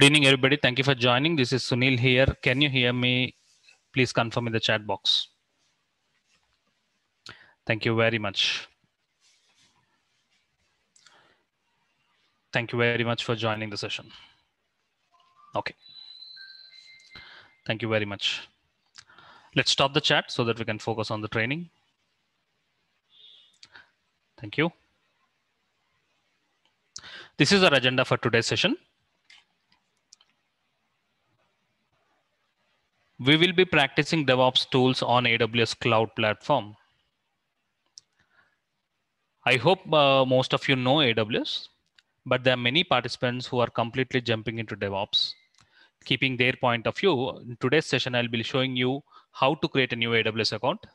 Good evening, everybody. Thank you for joining. This is Sunil here. Can you hear me? Please confirm in the chat box. Thank you very much. Thank you very much for joining the session. Okay. Thank you very much. Let's stop the chat so that we can focus on the training. Thank you. This is our agenda for today's session. We will be practicing DevOps tools on AWS Cloud Platform. I hope uh, most of you know AWS, but there are many participants who are completely jumping into DevOps. Keeping their point of view, in today's session, I'll be showing you how to create a new AWS account.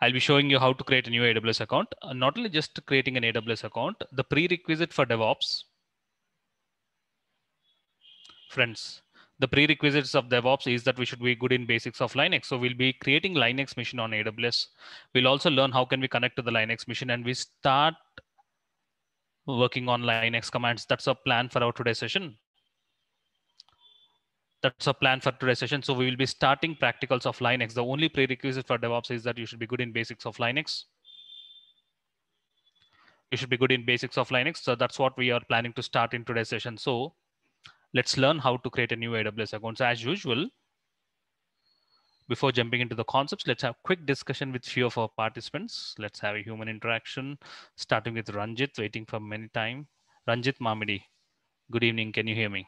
I'll be showing you how to create a new AWS account. Uh, not only just creating an AWS account, the prerequisite for DevOps. Friends, the prerequisites of DevOps is that we should be good in basics of Linux. So we'll be creating Linux machine on AWS. We'll also learn how can we connect to the Linux machine and we start working on Linux commands. That's a plan for our today's session. That's a plan for today's session. So we will be starting practicals of Linux. The only prerequisite for DevOps is that you should be good in basics of Linux. You should be good in basics of Linux. So that's what we are planning to start in today's session. So let's learn how to create a new AWS account. So as usual, before jumping into the concepts, let's have a quick discussion with few of our participants. Let's have a human interaction, starting with Ranjit, waiting for many time. Ranjit Mamidi, good evening. Can you hear me?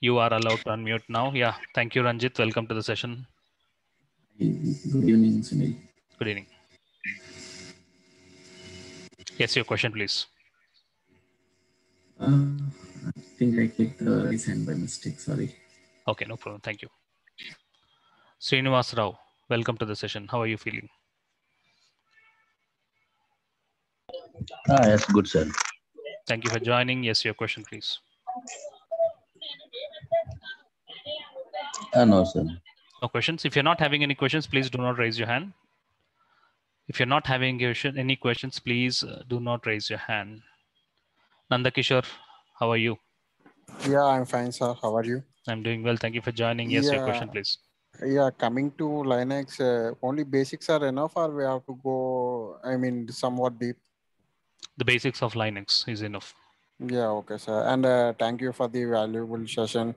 You are allowed to unmute now. Yeah, thank you, Ranjit. Welcome to the session. Good evening, Sunil. Good evening. Yes, your question, please. Uh, I think I clicked the raise hand by mistake. Sorry. Okay, no problem. Thank you. Srinivas Rao, welcome to the session. How are you feeling? Ah, yes, good, sir. Thank you for joining. Yes, your question, please. Ah, no, sir. No questions. If you're not having any questions, please do not raise your hand. If you're not having any questions, please uh, do not raise your hand. Nanda Kishore, how are you? Yeah, I'm fine, sir. How are you? I'm doing well. Thank you for joining. Yes, your question, please. Yeah, coming to Linux, uh, only basics are enough, or we have to go, I mean, somewhat deep? The basics of Linux is enough. Yeah, okay, sir. And uh, thank you for the valuable session.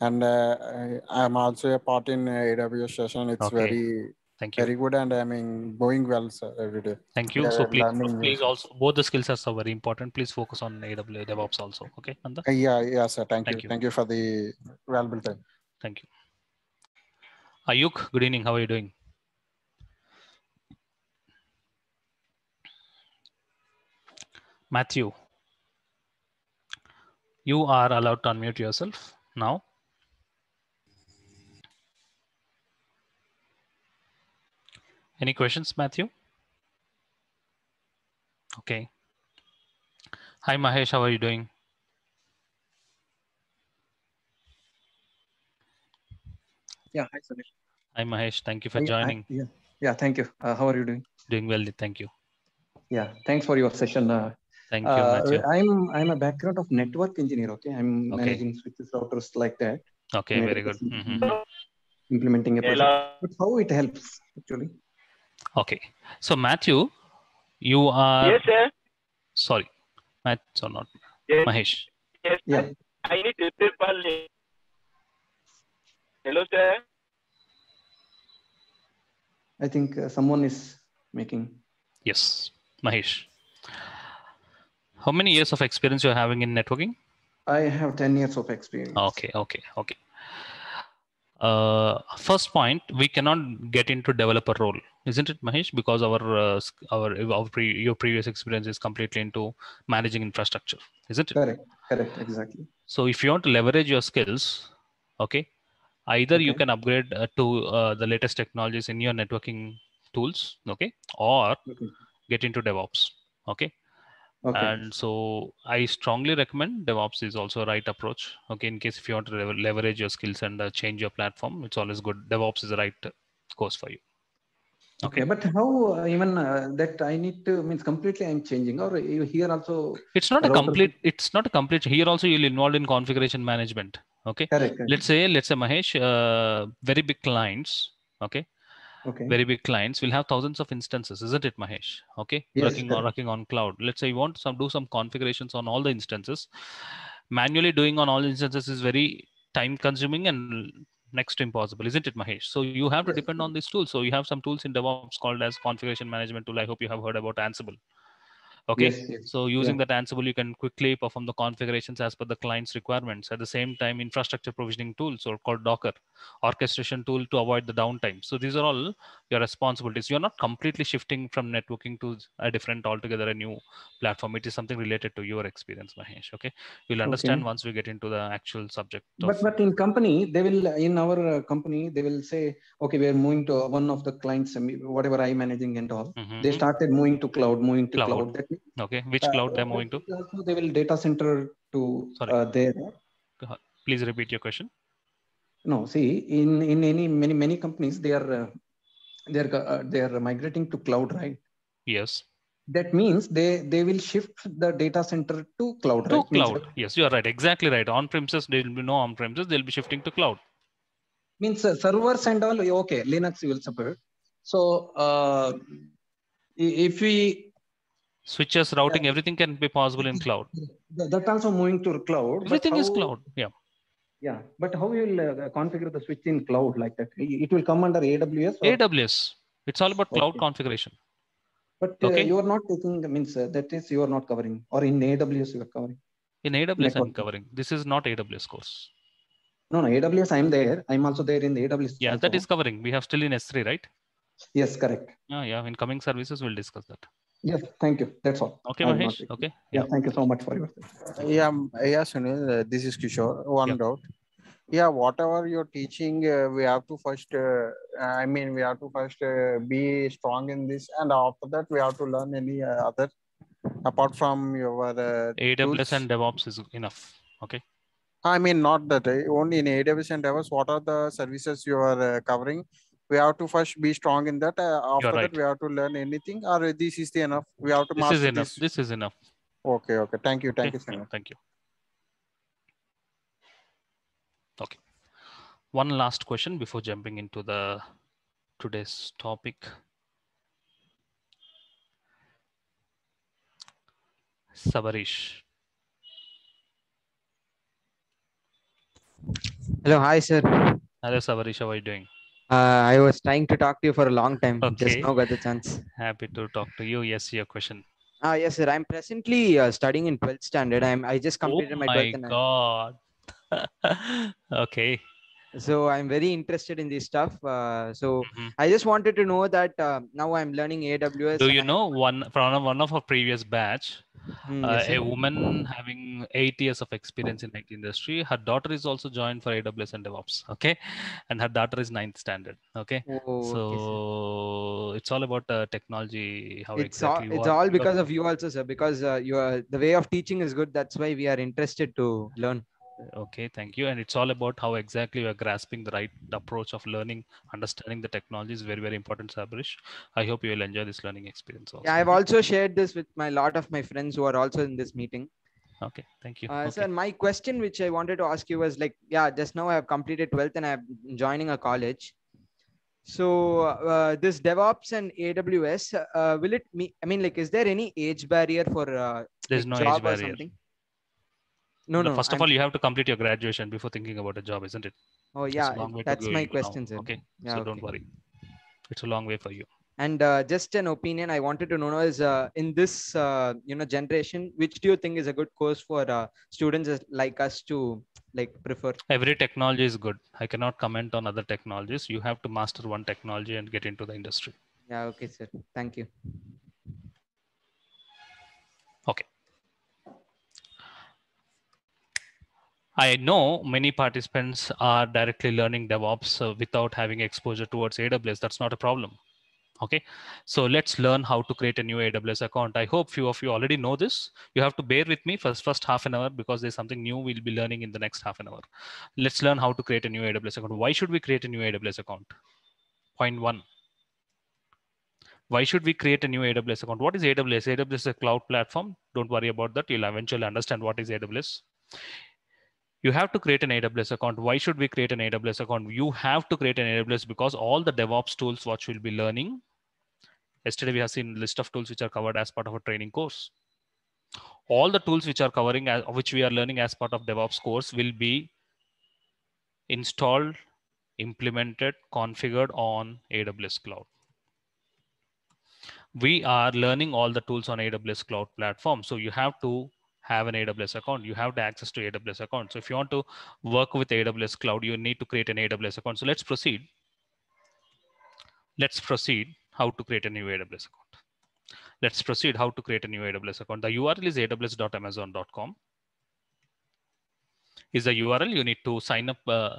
And uh, I- I'm also a part in uh, AWS session. It's Okay. very, Thank you. very good, and I mean, going well, sir, every day. Thank you. Yeah, So please, please also both the skill sets are very important. Please focus on AWS DevOps also. Okay, Nanda. Uh, yeah, yeah, sir. Thank, Thank you. you. Thank you for the valuable time. Thank you. Ayuk, good evening. How are you doing? Matthew, you are allowed to unmute yourself now. Any questions, Matthew? Okay. Hi, Mahesh. How are you doing? Yeah, hi, Sunil. Hi, Mahesh. Thank you for Yeah, I- joining. Yeah, yeah, thank you. Uh, how are you doing? Doing well. Thank you. Yeah, thanks for your session. Uh, Thank you, uh, Matthew. I'm I'm a background of network engineer. Okay, I'm Okay. managing switches, routers like that, Okay, very good. engineer. Mhm. implementing a project. But how it helps actually? Okay. So, Matthew, you are. Yes, sir. Sorry, Matt, or not Yes, Mahesh. yes. Yeah. I need to triple. Hello, sir. I think uh, someone is making. Yes, Mahesh. How many years of experience you're having in networking? I have ten years of experience. Okay, okay, okay. Uh, first point, we cannot get into developer role, isn't it, Mahesh? Because our uh, our, our pre, your previous experience is completely into managing infrastructure, isn't it? Correct. Correct. Exactly. So if you want to leverage your skills, okay, either you can upgrade uh, to uh, the latest technologies in your networking tools, okay, or Okay. get into DevOps, okay. Okay. And so I strongly recommend DevOps is also a right approach, okay. In case if you want to leverage your skills and uh, change your platform, it's always good. DevOps is the right course for you. Okay, but how uh, even uh, that I need to means completely I'm changing or you here also It's not a complete. It's not a complete. Here also you'll involved in configuration management. Okay. correct. correct. Let's say let's say Mahesh, uh, very big clients. Okay. okay. Very big clients will have thousands of instances, isn't it, Mahesh? Okay. Yes, working on correct. working on cloud. Let's say you want some do some configurations on all the instances. Manually doing on all instances is very time consuming and next to impossible, isn't it, Mahesh? So you have to depend on these tools. So you have some tools in DevOps called as configuration management tool. I hope you have heard about Ansible. Okay. Yes, yes. So using that Ansible, you can quickly perform the configurations as per the client's requirements. At the same time, infrastructure provisioning tools or called Docker, orchestration tool to avoid the downtime. So these are all your responsibilities. You're not completely shifting from networking to a different altogether a new platform. It is something related to your experience, Mahesh. Okay. You'll understand once we get into the actual subject. But of- but in company they will in our uh, company they will say okay we are moving to one of the clients um, whatever I'm managing and all. Mhm. They started moving to cloud, moving to Cloud. cloud. That okay. Which uh, cloud they're moving to? They will data center to Sorry. uh, there. Please repeat your question. No, see in in any many many companies they are uh, they are uh, they are migrating to cloud, right? Yes. That means they they will shift the data center to cloud, To right? Means- cloud. Yes, you are right. Exactly right. On premises, there will be no on premises. They'll be shifting to cloud. means uh, servers and all okay linux will support so uh, if we Switches, routing, everything can be possible in cloud. that also moving to cloud Everything is cloud. Yeah. yeah but how you will uh, configure the switch in cloud like that it will come under aws or- AWS. It's all about cloud Okay. configuration. but uh, okay. you are not taking means uh, that is you are not covering or in aws you are covering In AWS, I'm covering. This is not AWS course. no no aws i'm there i'm also there in the aws Yeah, also. that is covering. We have still in S3, right? yes correct Yeah, yeah. In coming services, we'll discuss that. Yes thank you that's all Okay, I Mahesh. Okay. yeah thank you so much for your Yeah, m- yeah, Sunil, uh, this is Kishore. One Yeah. doubt. Yeah, whatever you're teaching, uh, we have to first, uh, I mean, we have to first uh, be strong in this, and after that, we have to learn any uh, other apart from your uh, AWS tools. and DevOps is enough. Okay. I mean, not that uh, only in AWS and DevOps. What are the services you are uh, covering? We have to first be strong in that. Uh, after right. that, we have to learn anything, or this is the enough. We have to This master is enough. this. This is enough. Okay, okay. Thank you, thank Okay, you, Sunil. Thank you. Okay. One last question before jumping into the today's topic. Sabarish. Hello, hi sir. Hello, Sabarish. How are you doing? Uh, I was trying to talk to you for a long time. Just now got the chance. Happy to talk to you. Yes, your question. Ah, yes, sir. I'm presently uh, studying in 12th standard. I'm I just completed oh my my 12th. And I- God. okay. So I'm very interested in this stuff. Uh, so Mhm. I just wanted to know that uh, now I'm learning AWS. Do you I- know one from one of our previous batch, Hmm, uh, yes, a woman having eight years of experience in IT industry. Her daughter is also joined for AWS and DevOps. Okay, and her daughter is ninth standard. Okay, Oh, so sir. it's all about uh, technology. How It's all exactly it's all because of you also, sir. Because uh, you are, the way of teaching is good. That's why we are interested to learn. Okay, thank you. And it's all about how exactly you are grasping the right approach of learning, understanding the technology is very very important, Sabarish. I hope you will enjoy this learning experience also. Yeah, I've also shared this with my lot of my friends who are also in this meeting. Okay, thank you. Uh, okay. Sir, my question which I wanted to ask you was like, yeah, just now I have completed 12th and I'm joining a college. So uh, this DevOps and AWS, uh, will it me? I mean, like, is there any age barrier for uh, There's like, no job age or barrier. something? No, No, first of I'm- all, you have to complete your graduation before thinking about a job, isn't it? oh yeah, long way to that's my question, sir. Okay, Yeah, so okay. don't worry. It's a long way for you. And uh, just an opinion I wanted to know is uh, in this uh, you know generation, which do you think is a good course for uh, students like us to like prefer? Every technology is good. I cannot comment on other technologies. You have to master one technology and get into the industry. Yeah, okay, sir. Thank you. I know many participants are directly learning DevOps uh, without having exposure towards AWS. That's not a problem. Okay, so let's learn how to create a new AWS account. I hope few of you already know this. You have to bear with me for first half an hour because there's something new we'll be learning in the next half an hour. Let's learn how to create a new AWS account. Why should we create a new AWS account? Point one. Why should we create a new AWS account? What is AWS? AWS is a cloud platform. Don't worry about that. You'll eventually understand what is AWS. You have to create an AWS account. Why should we create an AWS account? You have to create an AWS because all the DevOps tools what you'll be learning. Yesterday we have seen list of tools which are covered as part of a training course. All the tools which are covering, uh, which we are learning as part of DevOps course will be installed, implemented, configured on AWS cloud we are learning all the tools on AWS cloud platform. So you have to have an AWS account. You have the access to AWS account. So if you want to work with AWS cloud, you need to create an AWS account. So let's proceed. Let's proceed how to create a new AWS account. Let's proceed how to create a new AWS account. The URL is aws.amazon.com. Is the URL you need to sign up uh,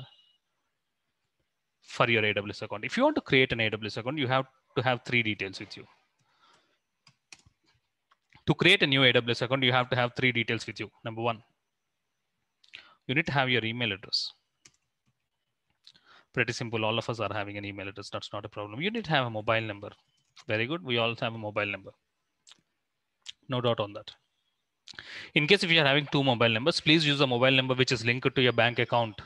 for your AWS account. If you want to create an AWS account, you have to have three details with you to create a new AWS account, you have to have three details with you. Number one, you need to have your email address. Pretty simple. All of us are having an email address. That's not a problem. You need to have a mobile number. Very good. We also have a mobile number. No doubt on that. In case if you are having two mobile numbers, please use a mobile number which is linked to your bank account.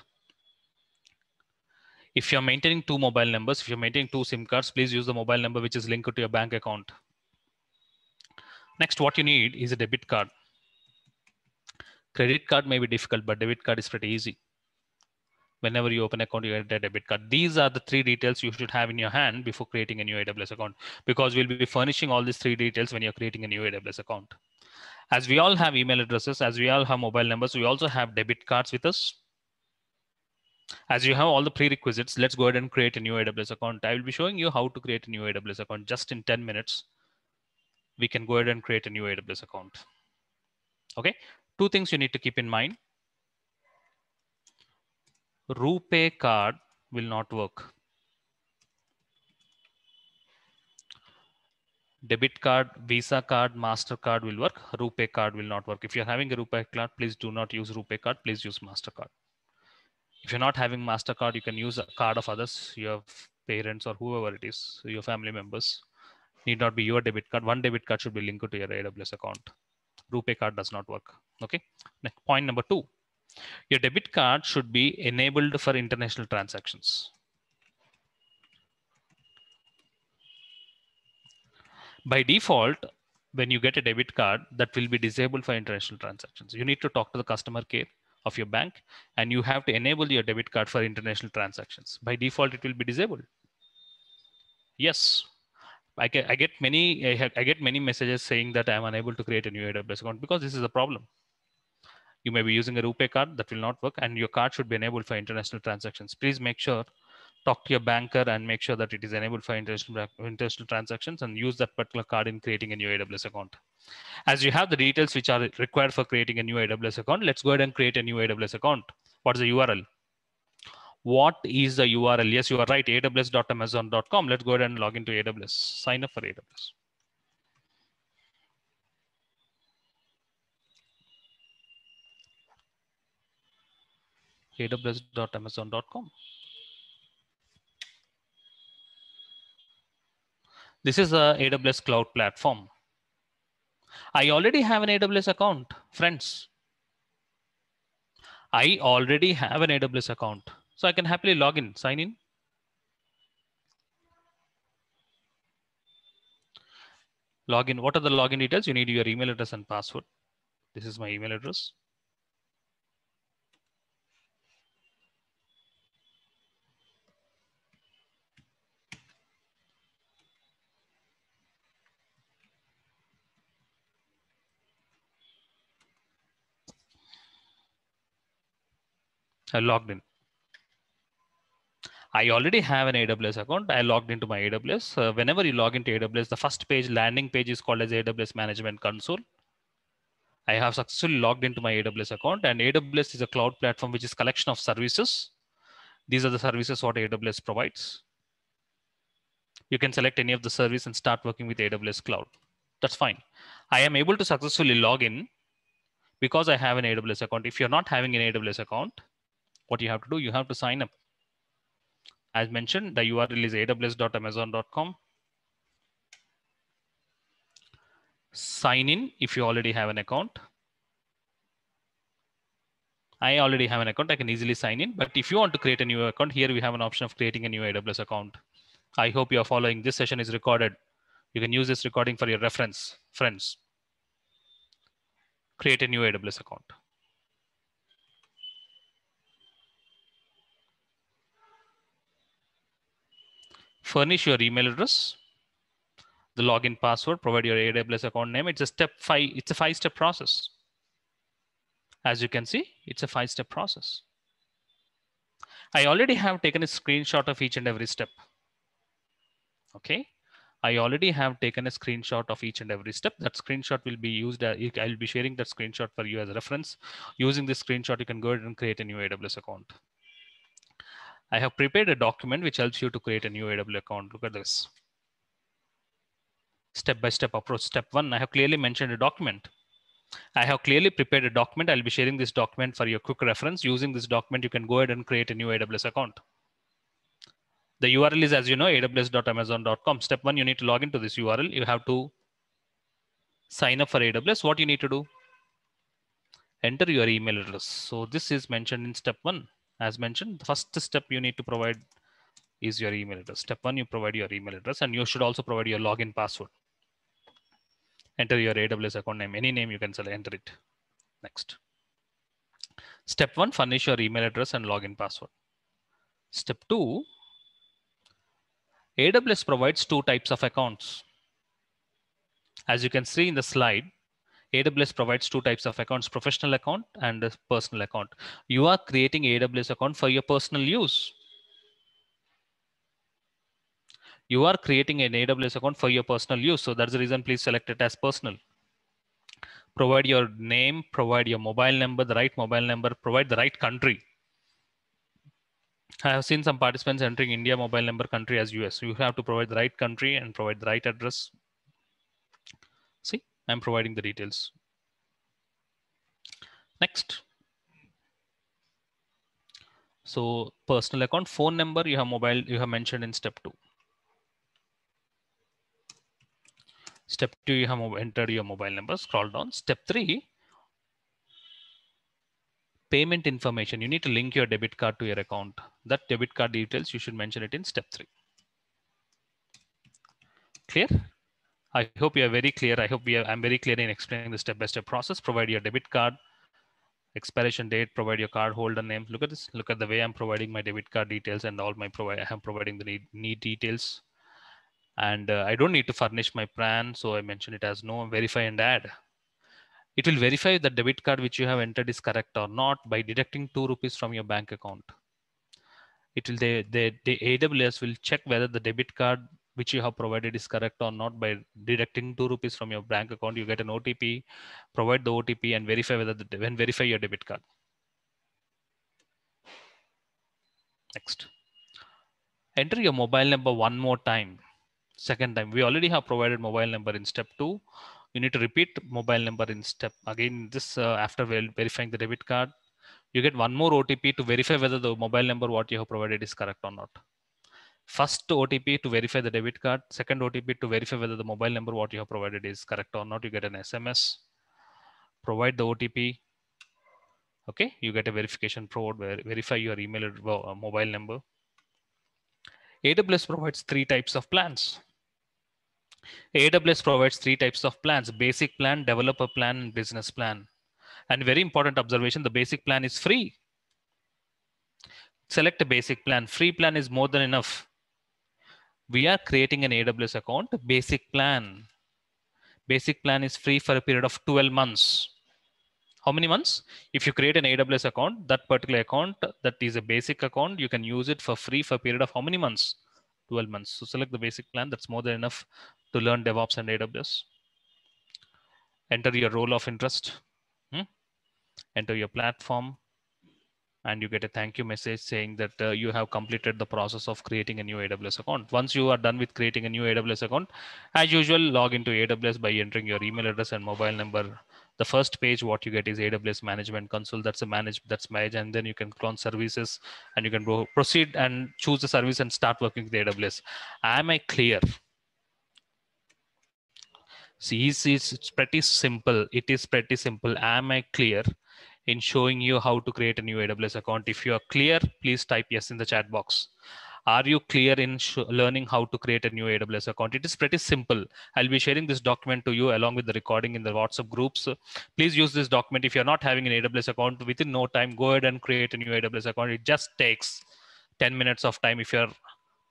If you're maintaining two mobile numbers, if you're maintaining two SIM cards, please use the mobile number which is linked to your bank account. Next, what you need is a debit card. Credit card may be difficult, but debit card is pretty easy. Whenever you open account, you get a debit card. These are the three details you should have in your hand before creating a new AWS account, because we'll be furnishing all these three details when you're creating a new AWS account. As we all have email addresses, as we all have mobile numbers, we also have debit cards with us. As you have all the prerequisites, let's go ahead and create a new AWS account. I will be showing you how to create a new AWS account just in 10 minutes we can go ahead and create a new AWS account. Okay, two things you need to keep in mind. RuPay card will not work. Debit card, Visa card, MasterCard will work. RuPay card will not work. If you're having a RuPay card, please do not use RuPay card. Please use MasterCard. If you're not having MasterCard, you can use a card of others, your parents or whoever it is, your family members need not be your debit card. One debit card should be linked to your AWS account. RuPay card does not work. Okay. Next, point number two, your debit card should be enabled for international transactions. By default, when you get a debit card, that will be disabled for international transactions. You need to talk to the customer care of your bank and you have to enable your debit card for international transactions. By default, it will be disabled. Yes, I get I get many I get many messages saying that I'm unable to create a new AWS account because this is a problem. You may be using a RuPay card that will not work, and your card should be enabled for international transactions. Please make sure talk to your banker and make sure that it is enabled for international international transactions and use that particular card in creating a new AWS account. As you have the details which are required for creating a new AWS account, let's go ahead and create a new AWS account. What is the URL? What is the URL? Yes, you are right, aws.amazon.com. Let's go ahead and log into AWS, sign up for AWS. aws.amazon.com. This is a AWS cloud platform. I already have an AWS account, friends. I already have an AWS account. So I can happily log in, sign in. Login, what are the login details? You need your email address and password. This is my email address. I logged in. I already have an AWS account. I logged into my AWS. Uh, whenever you log into AWS, the first page, landing page is called as AWS Management Console. I have successfully logged into my AWS account and AWS is a cloud platform, which is collection of services. These are the services what AWS provides. You can select any of the service and start working with AWS cloud. That's fine. I am able to successfully log in because I have an AWS account. If you're not having an AWS account, what you have to do, you have to sign up as mentioned, the URL is aws.amazon.com. sign in if you already have an account. I already have an account. I can easily sign in. But if you want to create a new account, here we have an option of creating a new AWS account. I hope you are following. This session is recorded. You can use this recording for your reference, friends. Create a new AWS account. Furnish your email address, the login password, provide your AWS account name. It's a step five, it's a five-step process. As you can see, it's a five-step process. I already have taken a screenshot of each and every step. Okay. I already have taken a screenshot of each and every step. That screenshot will be used. Uh, I'll be sharing that screenshot for you as a reference. Using this screenshot, you can go ahead and create a new AWS account. I have prepared a document which helps you to create a new AWS account. Look at this. Step-by-step -step approach. Step one, I have clearly mentioned a document. I have clearly prepared a document. I'll be sharing this document for your quick reference. Using this document, you can go ahead and create a new AWS account. The URL is, as you know, aws.amazon.com. Step one, you need to log into this URL. You have to sign up for AWS. What you need to do? Enter your email address. So this is mentioned in step one. As mentioned, the first step you need to provide is your email address. Step one, you provide your email address and you should also provide your login password. Enter your AWS account name, any name you can select, enter it. Next. Step one, furnish your email address and login password. Step two, AWS provides two types of accounts. As you can see in the slide, AWS provides two types of accounts, professional account and a personal account. You are creating AWS account for your personal use. You are creating an AWS account for your personal use. So that's the reason, please select it as personal. Provide your name, provide your mobile number, the right mobile number, provide the right country. I have seen some participants entering India mobile number country as US. You have to provide the right country and provide the right address. See, I'm providing the details. Next. So personal account, phone number, you have mobile, you have mentioned in step two. Step two, you have entered your mobile number, scroll down. Step three, payment information. You need to link your debit card to your account. That debit card details, you should mention it in step three. Clear? I hope you are very clear. I hope we are, I'm very clear in explaining the step-by-step -step process. Provide your debit card, expiration date, provide your card holder name. Look at this. Look at the way I'm providing my debit card details and all my provide. I am providing the need, need details. And uh, I don't need to furnish my plan. So I mention it as no, verify and add. It will verify the debit card which you have entered is correct or not by deducting two rupees from your bank account. It will the, the, the AWS will check whether the debit card which you have provided is correct or not by deducting two rupees from your bank account. You get an OTP, provide the OTP and verify whether the when verify your debit card. Next. Enter your mobile number one more time. Second time. We already have provided mobile number in step two. You need to repeat mobile number in step again. This uh, after verifying the debit card, you get one more OTP to verify whether the mobile number what you have provided is correct or not. First OTP to verify the debit card, second OTP to verify whether the mobile number what you have provided is correct or not. You get an SMS, provide the OTP. Okay, you get a verification code, where verify your email or uh, mobile number. AWS provides three types of plans. AWS provides three types of plans, basic plan, developer plan, and business plan. And very important observation, the basic plan is free. Select a basic plan. Free plan is more than enough. We are creating an AWS account, basic plan. Basic plan is free for a period of 12 months. How many months? If you create an AWS account, that particular account that is a basic account, you can use it for free for a period of how many months? 12 months. So select the basic plan. That's more than enough to learn DevOps and AWS. Enter your role of interest. Hmm? Enter your platform. And you get a thank you message saying that uh, you have completed the process of creating a new AWS account. Once you are done with creating a new AWS account, as usual, log into AWS by entering your email address and mobile number. The first page, what you get is AWS Management Console. That's a manage, that's manage, and then you can clone services, and you can go proceed and choose the service and start working with AWS. Am I clear? See, it's it's pretty simple. It is pretty simple. Am I clear in showing you how to create a new AWS account? If you are clear, please type yes in the chat box. Are you clear in learning how to create a new AWS account? It is pretty simple. I'll be sharing this document to you along with the recording in the WhatsApp groups. Please use this document. If you're not having an AWS account, within no time, go ahead and create a new AWS account. It just takes 10 minutes of time if you're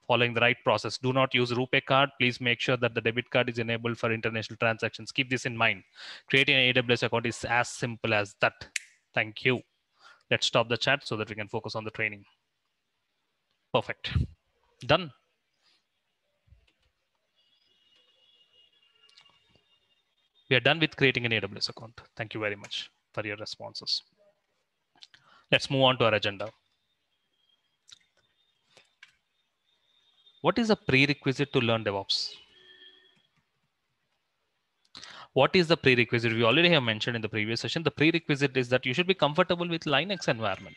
following the right process. Do not use RuPay card. Please make sure that the debit card is enabled for international transactions. Keep this in mind. Creating an AWS account is as simple as that. Thank you. Let's stop the chat so that we can focus on the training. Perfect. Done. We are done with creating an AWS account. Thank you very much for your responses. Let's move on to our agenda. What is a prerequisite to learn DevOps? What is the prerequisite? We already have mentioned in the previous session. The prerequisite is that you should be comfortable with Linux environment.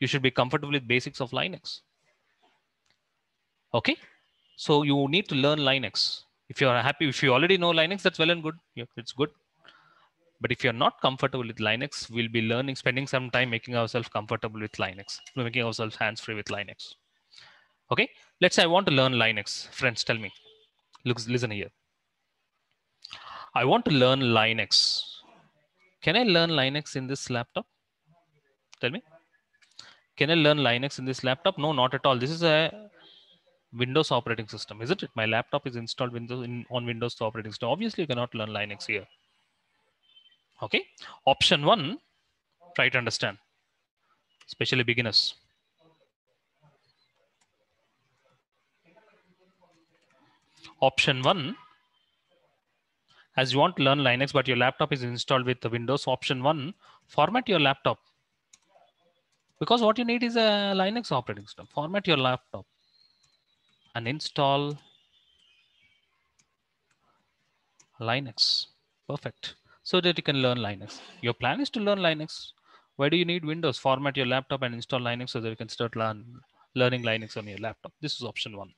You should be comfortable with basics of Linux. Okay, so you need to learn Linux. If you are happy, if you already know Linux, that's well and good. Yeah, it's good. But if you're not comfortable with Linux, we'll be learning, spending some time making ourselves comfortable with Linux, making ourselves hands-free with Linux. Okay, let's say I want to learn Linux. Friends, tell me. Looks, listen here. I want to learn Linux. Can I learn Linux in this laptop? Tell me. Can I learn Linux in this laptop? No, not at all. This is a Windows operating system, isn't it? My laptop is installed Windows in, on Windows operating system. Obviously, you cannot learn Linux here. Okay. Option one, try to understand, especially beginners. Option one, as you want to learn Linux, but your laptop is installed with the Windows. Option one, format your laptop. Because what you need is a Linux operating system. Format your laptop and install Linux. Perfect. So that you can learn Linux. Your plan is to learn Linux. Why do you need Windows? Format your laptop and install Linux so that you can start learn, learning Linux on your laptop. This is option one.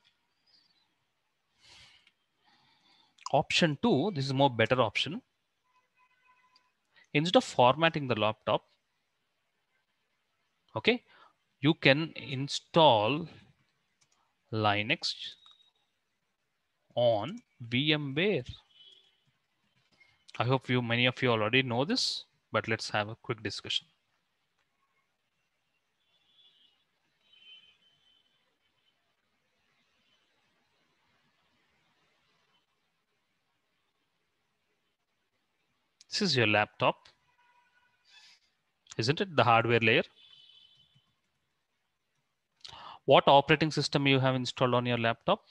Option two, this is more better option. Instead of formatting the laptop, okay, you can install Linux on VMware. I hope you many of you already know this, but let's have a quick discussion. This is your laptop. Isn't it the hardware layer? What operating system you have installed on your laptop?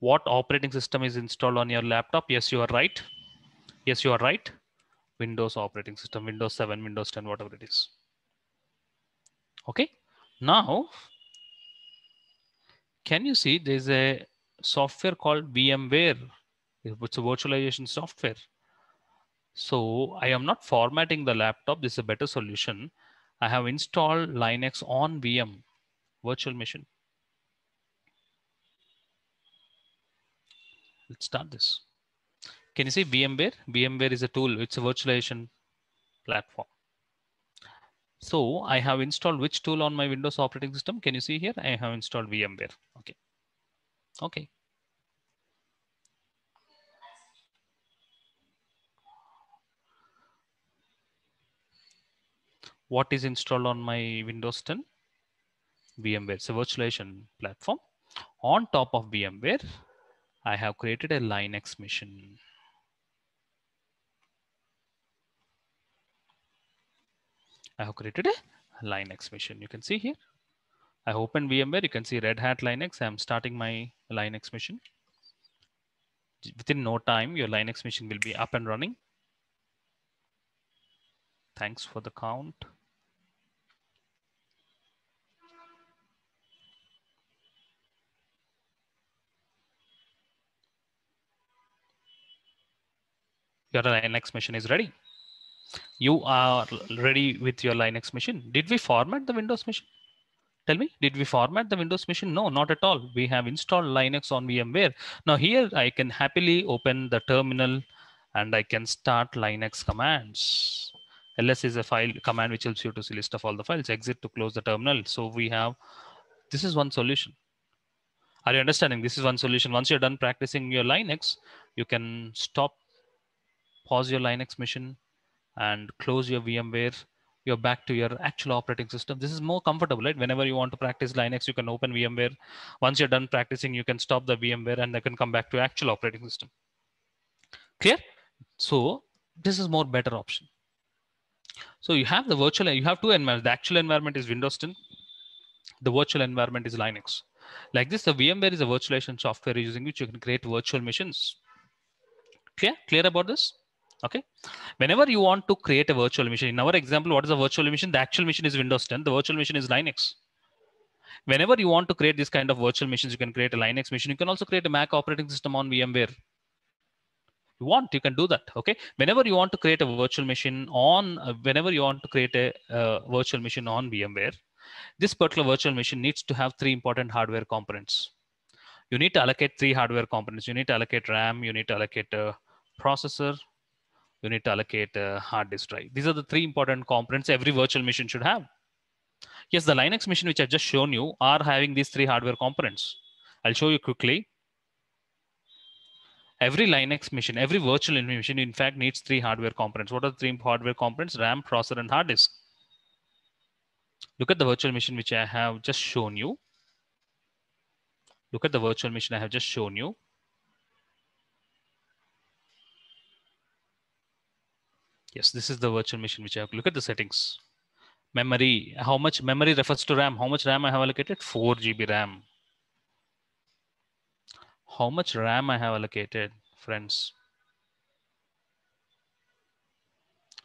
What operating system is installed on your laptop? Yes, you are right. Yes, you are right. Windows operating system, Windows 7, Windows 10, whatever it is. Okay. Now, can you see there's a software called VMware it's a virtualization software. So I am not formatting the laptop. This is a better solution. I have installed Linux on VM virtual machine. Let's start this. Can you see VMware? VMware is a tool. It's a virtualization platform. So I have installed which tool on my Windows operating system? Can you see here? I have installed VMware. Okay. Okay. What is installed on my Windows 10? VMware, a virtualization platform. On top of VMware, I have created a Linux machine. I have created a Linux machine. You can see here. I open VMware, you can see Red Hat Linux. I'm starting my Linux machine. Within no time, your Linux machine will be up and running. Thanks for the count. Your Linux machine is ready. You are ready with your Linux machine. Did we format the Windows machine? Tell me, did we format the Windows machine? No, not at all. We have installed Linux on VMware. Now here I can happily open the terminal and I can start Linux commands. ls is a file command which helps you to see list of all the files, exit to close the terminal. So we have, this is one solution. Are you understanding? This is one solution. Once you're done practicing your Linux, you can stop, pause your Linux machine and close your VMware you're back to your actual operating system. This is more comfortable, right? Whenever you want to practice Linux, you can open VMware. Once you're done practicing, you can stop the VMware and then can come back to actual operating system. Clear? So this is more better option. So you have the virtual, you have two environments. The actual environment is Windows 10. The virtual environment is Linux. Like this, the VMware is a virtualization software using which you can create virtual machines. Clear? Clear about this? Okay. Whenever you want to create a virtual machine, in our example, what is a virtual machine? The actual machine is Windows 10. The virtual machine is Linux. Whenever you want to create this kind of virtual machines, you can create a Linux machine. You can also create a Mac operating system on VMware. You want, you can do that. Okay. Whenever you want to create a virtual machine on, uh, whenever you want to create a uh, virtual machine on VMware, this particular virtual machine needs to have three important hardware components. You need to allocate three hardware components. You need to allocate RAM. You need to allocate a processor you need to allocate a hard disk drive. These are the three important components every virtual machine should have. Yes, the Linux machine, which I've just shown you, are having these three hardware components. I'll show you quickly. Every Linux machine, every virtual machine, in fact, needs three hardware components. What are the three hardware components? RAM, processor, and hard disk. Look at the virtual machine, which I have just shown you. Look at the virtual machine I have just shown you. Yes, this is the virtual machine which I have. Look at the settings. Memory, how much memory refers to RAM? How much RAM I have allocated? 4 GB RAM. How much RAM I have allocated, friends?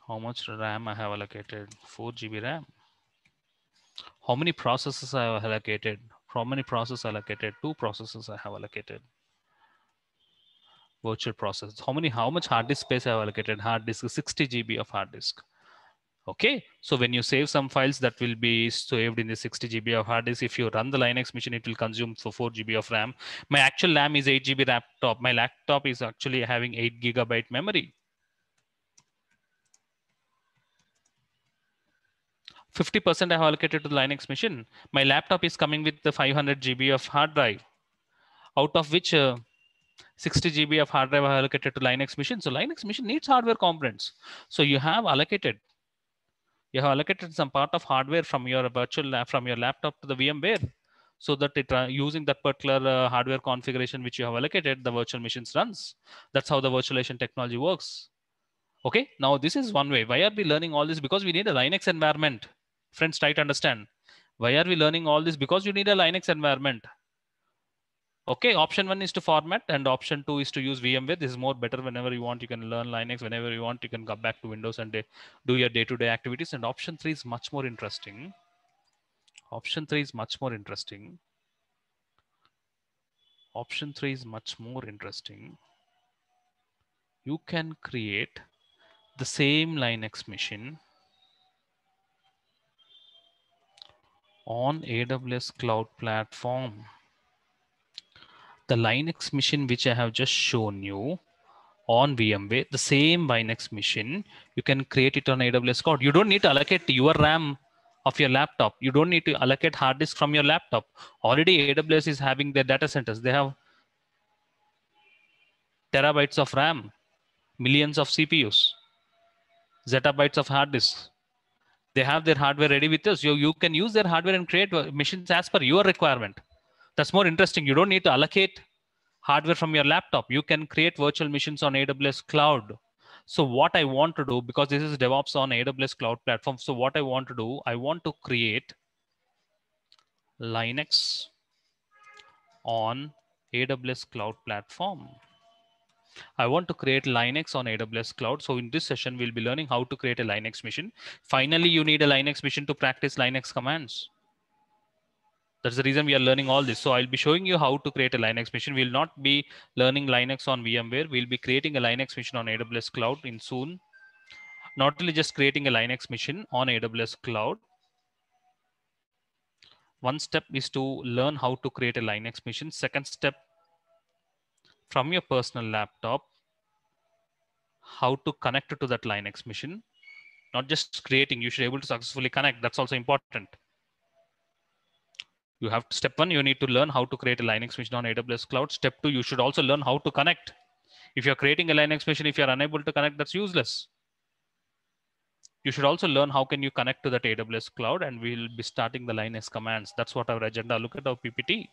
How much RAM I have allocated? 4 GB RAM. How many processes I have allocated? How many processes allocated? Two processes I have allocated virtual process. How many, how much hard disk space I have allocated? Hard disk 60 GB of hard disk. Okay, so when you save some files that will be saved in the 60 GB of hard disk, if you run the Linux machine, it will consume for 4 GB of RAM. My actual RAM is 8 GB laptop. My laptop is actually having 8 gigabyte memory. 50% I have allocated to the Linux machine. My laptop is coming with the 500 GB of hard drive, out of which uh, 60 GB of hard drive allocated to Linux machine. So Linux machine needs hardware components. So you have allocated, you have allocated some part of hardware from your virtual from your laptop to the VMware so that it uh, using that particular uh, hardware configuration which you have allocated, the virtual machines runs. That's how the virtualization technology works. Okay, now this is one way. Why are we learning all this? Because we need a Linux environment. Friends, try to understand. Why are we learning all this? Because you need a Linux environment. Okay, option one is to format and option two is to use VMware. This is more better whenever you want, you can learn Linux. Whenever you want, you can come back to Windows and uh, do your day-to-day -day activities. And option three is much more interesting. Option three is much more interesting. Option three is much more interesting. You can create the same Linux machine on AWS cloud platform the Linux machine which I have just shown you on VMware, the same Linux machine, you can create it on AWS cloud. You don't need to allocate your RAM of your laptop. You don't need to allocate hard disk from your laptop. Already AWS is having their data centers. They have terabytes of RAM, millions of CPUs, zettabytes of hard disks. They have their hardware ready with us. You, you can use their hardware and create machines as per your requirement. That's more interesting. You don't need to allocate hardware from your laptop. You can create virtual machines on AWS cloud. So what I want to do, because this is DevOps on AWS cloud platform. So what I want to do, I want to create Linux on AWS cloud platform. I want to create Linux on AWS cloud. So in this session, we'll be learning how to create a Linux machine. Finally, you need a Linux machine to practice Linux commands. That's the reason we are learning all this. So I'll be showing you how to create a Linux machine. We'll not be learning Linux on VMware. We'll be creating a Linux machine on AWS cloud in soon. Not only just creating a Linux machine on AWS cloud. one step is to learn how to create a Linux machine. Second step, from your personal laptop, how to connect to that Linux machine. Not just creating, you should be able to successfully connect. That's also important. You have step one, you need to learn how to create a Linux machine on AWS cloud. Step two, you should also learn how to connect. If you're creating a Linux machine, if you're unable to connect, that's useless. You should also learn how can you connect to that AWS cloud and we'll be starting the Linux commands. That's what our agenda. Look at our PPT.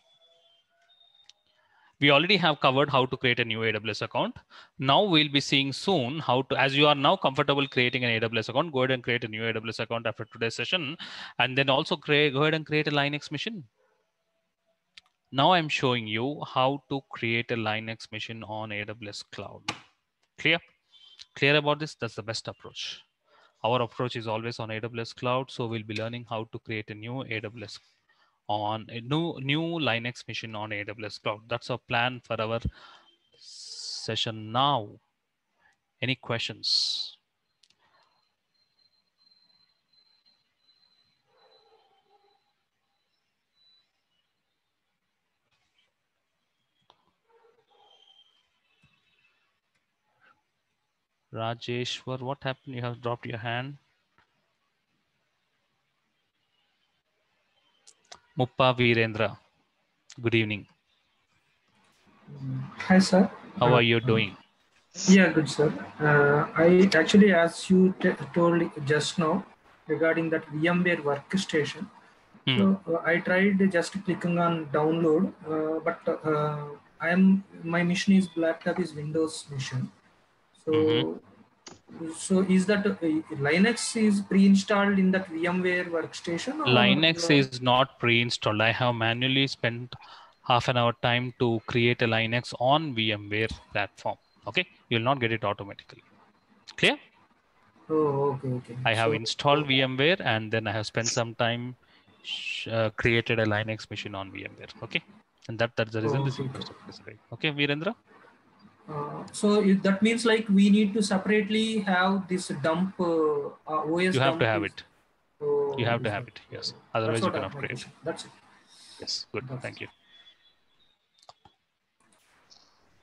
We already have covered how to create a new AWS account. Now we'll be seeing soon how to, as you are now comfortable creating an AWS account, go ahead and create a new AWS account after today's session. And then also create, go ahead and create a Linux machine. Now I'm showing you how to create a Linux machine on AWS cloud. Clear? Clear about this? That's the best approach. Our approach is always on AWS cloud. So we'll be learning how to create a new AWS on a new, new Linux machine on AWS cloud. That's our plan for our session now. Any questions? Rajeshwar, what happened? You have dropped your hand. Muppa Virendra, good evening. Hi, sir. How are you doing? Yeah, good, sir. Uh, I actually, as you t- told just now regarding that VMware workstation, Hmm. so uh, I tried just clicking on download, uh, but uh, I am my mission is laptop is Windows mission. So, Mhm. so is that uh, Linux is pre-installed in that VMware workstation? Or, Linux is not pre-installed. I have manually spent half an hour time to create a Linux on VMware platform. Okay, you'll not get it automatically. Clear? Oh, okay, okay. I have So- installed VMware and then I have spent some time uh, created a Linux machine on VMware. Okay, and that that's the reason Oh, this is okay. specific. Okay, Virendra. Uh, so if that means like we need to separately have this dump uh, uh, OS. You have to have it. You have to have it. Yes. Otherwise, you cannot create. That's it. Yes. Good. That's- Thank you.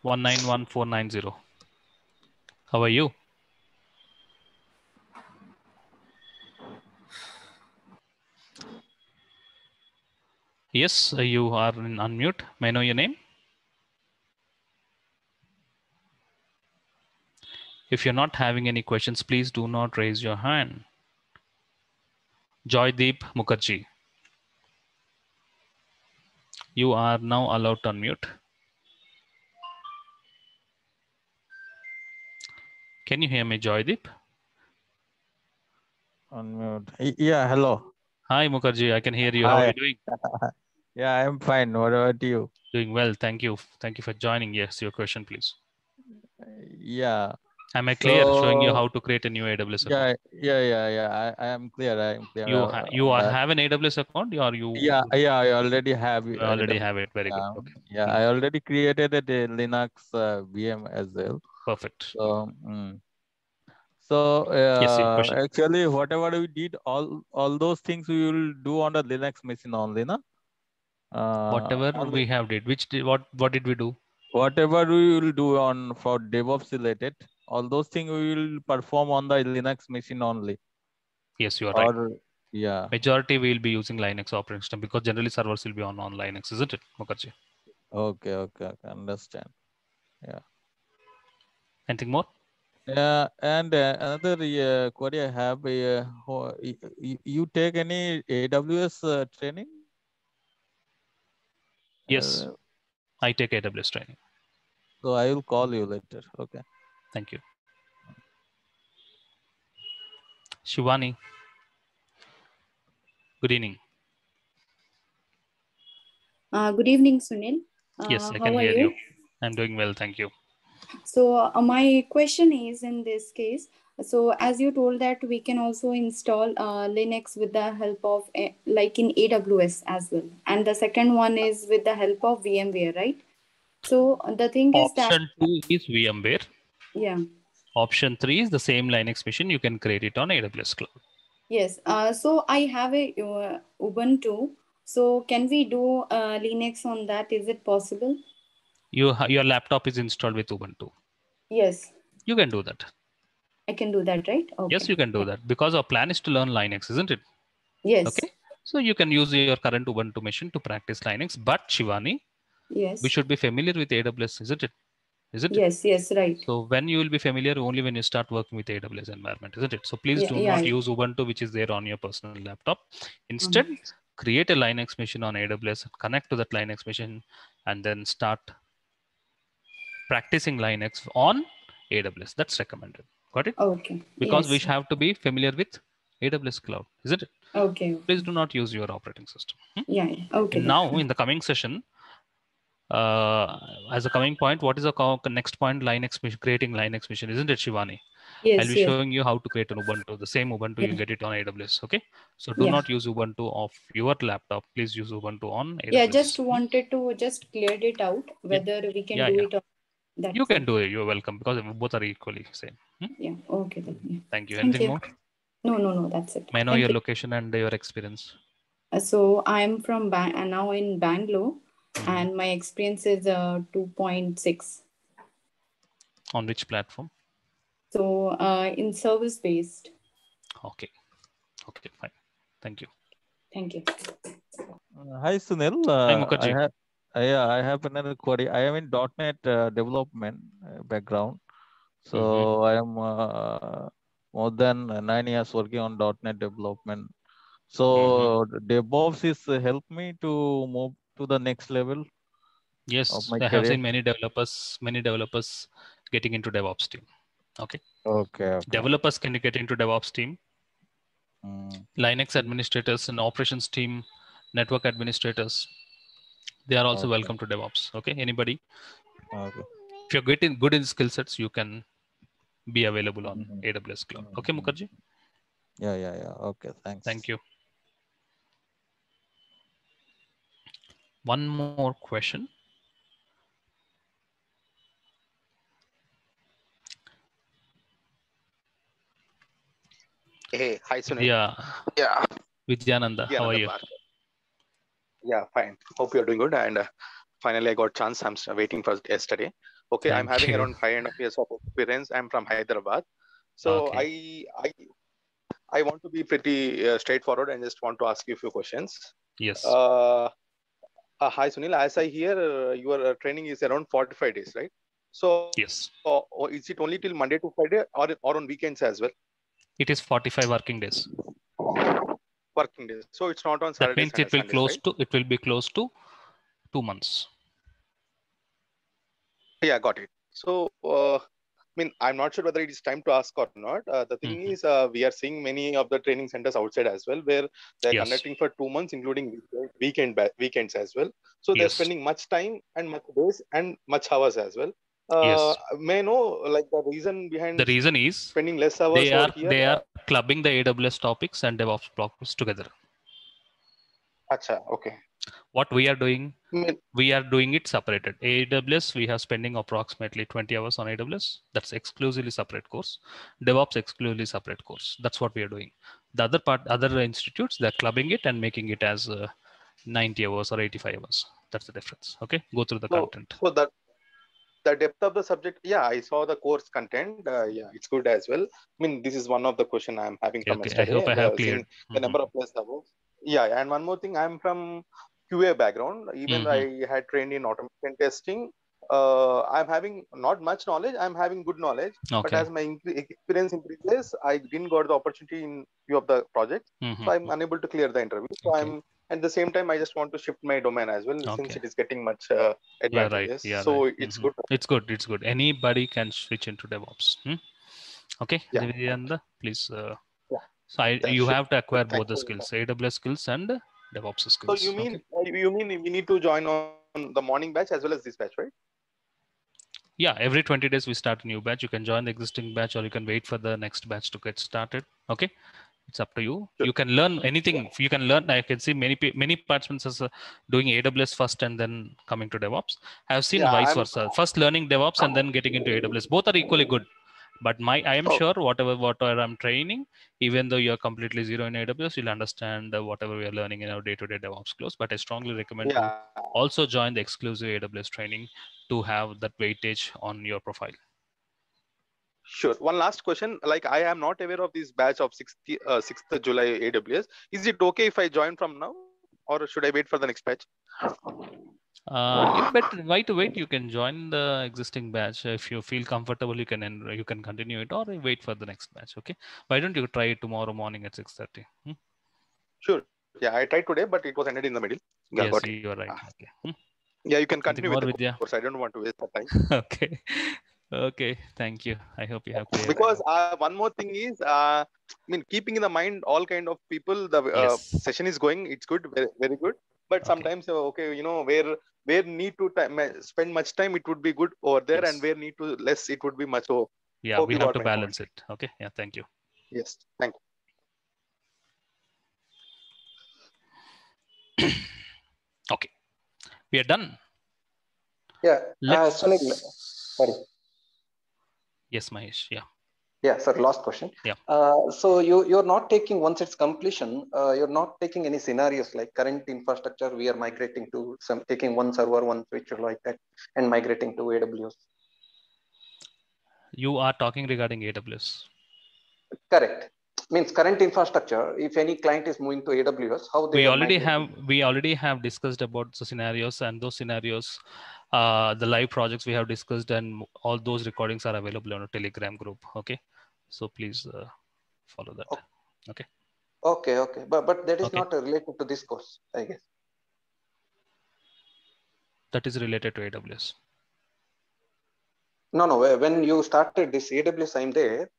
One nine one four nine zero. How are you? Yes, you are in unmute. May I know your name? If you're not having any questions, please do not raise your hand. Joydeep Mukherjee. You are now allowed to unmute. Can you hear me, Joydeep? Unmute. Yeah, hello. Hi, Mukherjee. I can hear you. How are you doing? Yeah, I'm fine. What about you? Doing well. Thank you. Thank you for joining. Yes, your question, please. Yeah, Am I clear showing you how to create a new AWS account? yeah, yeah, yeah, yeah. I, I am clear. I am clear. You, ha- you are, uh, have an AWS account or you Yeah, yeah. I already have. uh, already have it? Very good. Okay, Yeah, I already created a Linux uh, VM as well. perfect. So, mm. so uh, question. actually, whatever we did, all all those things we will do on the Linux machine only, na? Uh, Whatever the- we have did, which did, what what did we do? whatever we will do on for DevOps related, all those things we will perform on the Linux machine only. Yes, you are right. Or yeah, Majority we will be using Linux operating system because generally servers will be on on Linux, isn't it, Mukherjee? okay, okay, okay, understand. Yeah anything more? Yeah, and uh, another uh, query I have, uh, ho- y- y- you take any AWS uh, training? Yes, Uh, I take AWS training. so I will call you later. Okay. Thank you. Shivani. Good evening. Uh, good evening, Sunil. Uh, Yes, I can hear you? you. I'm doing well, thank you. So uh, my question is in this case, so as you told that we can also install uh, Linux with the help of uh, like in AWS as well, and the second one is with the help of VMware, right? So the thing is that Option two is VMware. Yeah, Option three is the same Linux machine. You can create it on AWS cloud. yes. Uh, so I have a uh, Ubuntu So can we do uh, Linux on that? Is it possible? You your laptop is installed with Ubuntu. Yes, You can do that. I can do that, right? Okay. Yes, you can do that because our plan is to learn Linux, isn't it? Yes. Okay. So you can use your current Ubuntu machine to practice Linux. But Shivani, Yes. we should be familiar with AWS, isn't it? Isn't it? Yes. Yes. Right. So when you will be familiar only when you start working with AWS environment, isn't it? So please Yeah, do yeah, not yeah. use Ubuntu, which is there on your personal laptop. Instead, create a Linux machine on AWS, connect to that Linux machine, and then start practicing Linux on AWS. That's recommended. Got it? Okay. Because we have to be familiar with AWS cloud, isn't it? Okay. Please do not use your operating system. Hmm? Yeah. Okay. Now, in the coming session, uh, as a coming point, what is the next point? Linux creating Linux mission, isn't it, Shivani? Yes. I'll be yes. showing you how to create an Ubuntu. The same Ubuntu you get it on AWS. Okay. So do Yeah. not use Ubuntu of your laptop. Please use Ubuntu on AWS. Yeah. Just wanted to just cleared it out whether we can Yeah, do yeah. it. Or that. You can do it. You're welcome because both are equally same. Hmm? Yeah. Okay. Then. Yeah. Thank you. Thank Anything you. more? No. No. No. That's it. May I know Thank your you. location and your experience? Uh, So I'm from Bang and now in Bangalore. And my experience is uh 2.6. On which platform? So uh in service based. Okay. Okay. Fine. Thank you. Thank you. Uh, Hi, Sunil. Hi, Uh, I Mukherjee. have, uh, yeah, I have another query. I am in .NET uh, development uh, background. So Mm-hmm. I am uh, more than uh, nine years working on .NET development. So Mm-hmm. DevOps is uh, help me to move to the next level Yes, I have seen many developers, many developers getting into DevOps team. Okay. Okay, okay. Developers can get into DevOps team. Mm, Linux administrators and operations team, network administrators, they are also Okay. welcome to DevOps. Okay. Anybody, okay. if you're getting good in skill sets, you can be available on Mhm. AWS cloud. Okay, Mhm. Mukherjee. Yeah, yeah, yeah. Okay, thanks. Thank you. One more question. Hey, hi Sunil. Yeah, Yeah. Vidyananda, Yeah, how are you? Bhaskar. Yeah, fine. Hope you're doing good. And uh, finally, I got chance. I'm waiting for yesterday. Okay, I'm having you. around five and a half years of experience. I'm from Hyderabad, so I I I want to be pretty uh, straightforward and just want to ask you a few questions. Yes. Uh, uh, hi Sunil. As I hear, uh, your uh, training is around 45 days, right? So, yes. uh, or is it only till Monday to Friday, or or on weekends as well? It is 45 working days. Working days. So it's not on That means and it will Sundays, close right? to it will be close to two months. Yeah, got it. So, uh, I mean, I'm not sure whether it is time to ask or not. Uh, the thing Mhm. is, uh, we are seeing many of the training centers outside as well, where they're Yes. conducting for two months, including weekend weekends as well. So they're Yes. spending much time and much days and much hours as well. Yes. Uh, may I know, like, the reason behind The reason is spending less hours they are here? they are clubbing the AWS topics and DevOps topics together. Acha, okay. What we are doing, we are doing it separated. AWS, we are spending approximately 20 hours on AWS. That's exclusively separate course. DevOps exclusively separate course. That's what we are doing. The other part, other institutes, they're clubbing it and making it as uh, 90 hours or 85 hours. That's the difference. Okay, go through the So- content. so that the depth of the subject, yeah, I saw the course content. Uh, yeah, it's good as well. I mean, this is one of the question I'm having from Okay, I hope I have uh, cleared. seeing the number of years above. Yeah, and one more thing, I'm from QA background. Even Mhm. I had trained in automation testing. Uh, I'm having not much knowledge. I'm having good knowledge, but as my incre- experience increases, I didn't got the opportunity in few of the projects, Mhm. so I'm unable to clear the interview. So Okay. I'm at the same time, I just want to shift my domain as well, since it is getting much uh, Yeah, right. Yeah, so right. it's Mhm. good. It's good. It's good. Anybody can switch into DevOps. Hmm? Okay, Yeah. Please. Uh. So I, you have to acquire both the skills, AWS skills and DevOps skills. So you mean uh, you mean we need to join on the morning batch as well as this batch, right? Yeah, every 20 days we start a new batch. You can join the existing batch or you can wait for the next batch to get started. Okay. It's up to you. Sure. You can learn anything. You can learn. I can see many many participants as uh, doing AWS first and then coming to DevOps. I have seen Yeah, vice I'm- versa. First learning DevOps and then getting into AWS. Both are equally good. But my, I am Oh. sure whatever whatever I'm training, even though you're completely zero in AWS, you'll understand whatever we are learning in our day-to-day DevOps course. But I strongly recommend Yeah. also join the exclusive AWS training to have that weightage on your profile. Sure. One last question. Like I am not aware of this batch of 6th, uh, 6th July AWS. Is it okay if I join from now or should I wait for the next batch? Uh, why to wait. You can join the existing batch if you feel comfortable. You can en- you can continue it or wait for the next batch. Okay. Why don't you try it tomorrow morning at six thirty? Hmm? Sure. Yeah, I tried today, but it was ended in the middle. Yeah, Yes, you are right. Okay. Hmm? Yeah, you can continue with Vidya? course. I don't want to waste the time. okay. Okay. Thank you. I hope you have clear. because uh, one more thing is uh, i mean keeping in the mind all kind of people the uh, Yes. session is going it's good very, very good but Okay. sometimes uh, okay you know where where need to time, uh, spend much time it would be good over there Yes. and where need to less it would be much so Yeah, hope we have to my point. balance it. Okay. Yeah. Thank you. yes thank you Okay. We are done. Yeah, uh, Let's- Sunil, sorry. Yes, Mahesh. Yeah. Yeah, sir, last question. Yeah. Uh, so you, you're not taking, once it's completion, uh, you're not taking any scenarios like current infrastructure, we are migrating to some, taking one server, one switch or like that and migrating to AWS. You are talking regarding AWS. Correct. Means current infrastructure, if any client is moving to AWS, how they we already have we already have discussed about the scenarios and those scenarios uh the live projects we have discussed and all those recordings are available on a telegram group okay so please uh, follow that okay Okay, okay. But, but that is Okay. not related to this course, I guess. that is related to aws No, no. When you started this AWS, I'm there.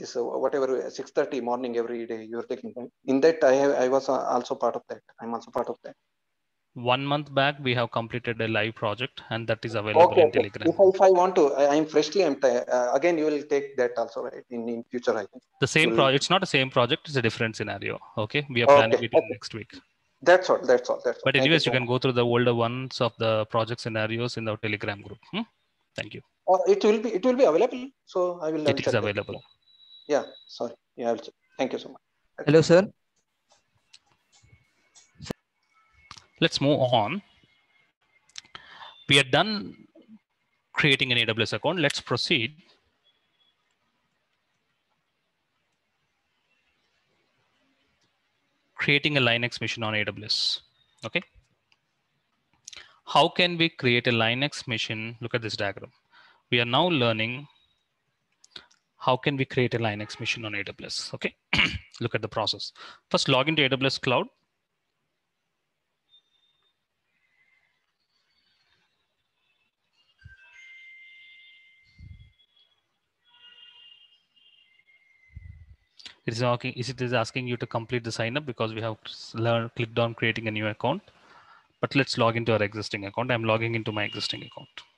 This uh, whatever six thirty morning every day you're taking. right? In that, I have, I was uh, also part of that. I'm also part of that. one month back we have completed a live project and that is available Okay, in okay. telegram If I, if I want to, I, I'm freshly. I'm t- uh, again. You will take that also, right? In in future, I think. the same Will- project it's not the same project it's a different scenario okay we are Okay, planning it in okay. next week That's all. That's all. That's all. but Thank anyways so you can go through the older ones of the project scenarios in the telegram group hmm? thank you Uh, it will be. It will be available. So I will. It is will it check is that. Available Yeah. Sorry. Yeah. I will check. Thank you so much. Hello, sir. let's move on. We are done creating an AWS account. Let's proceed. Creating a Linux machine on AWS. Okay. How can we create a Linux machine? Look at this diagram. We are now learning how can we create a Linux machine on AWS. Okay. Look at the process. First, log into AWS Cloud. It is asking, it is asking you to complete the sign up because we have learned, clicked on creating a new account. But let's log into our existing account. I'm logging into my existing account.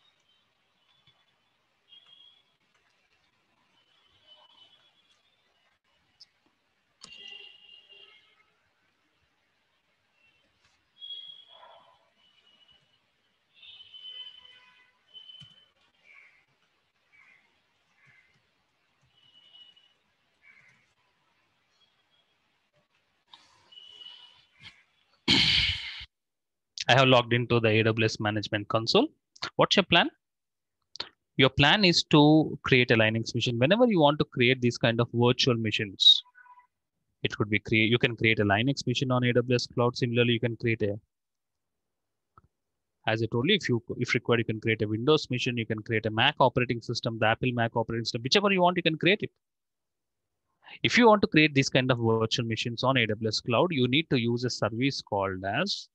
I have logged into the AWS Management Console. What's your plan? Your plan is to create a Linux machine. Whenever you want to create these kind of virtual machines, it could be create. You can create a Linux machine on AWS Cloud. Similarly, you can create a, as I told you, if you if required, you can create a Windows machine. You can create a Mac operating system, the Apple Mac operating system, whichever you want, you can create it. If you want to create these kind of virtual machines on AWS Cloud, you need to use a service called as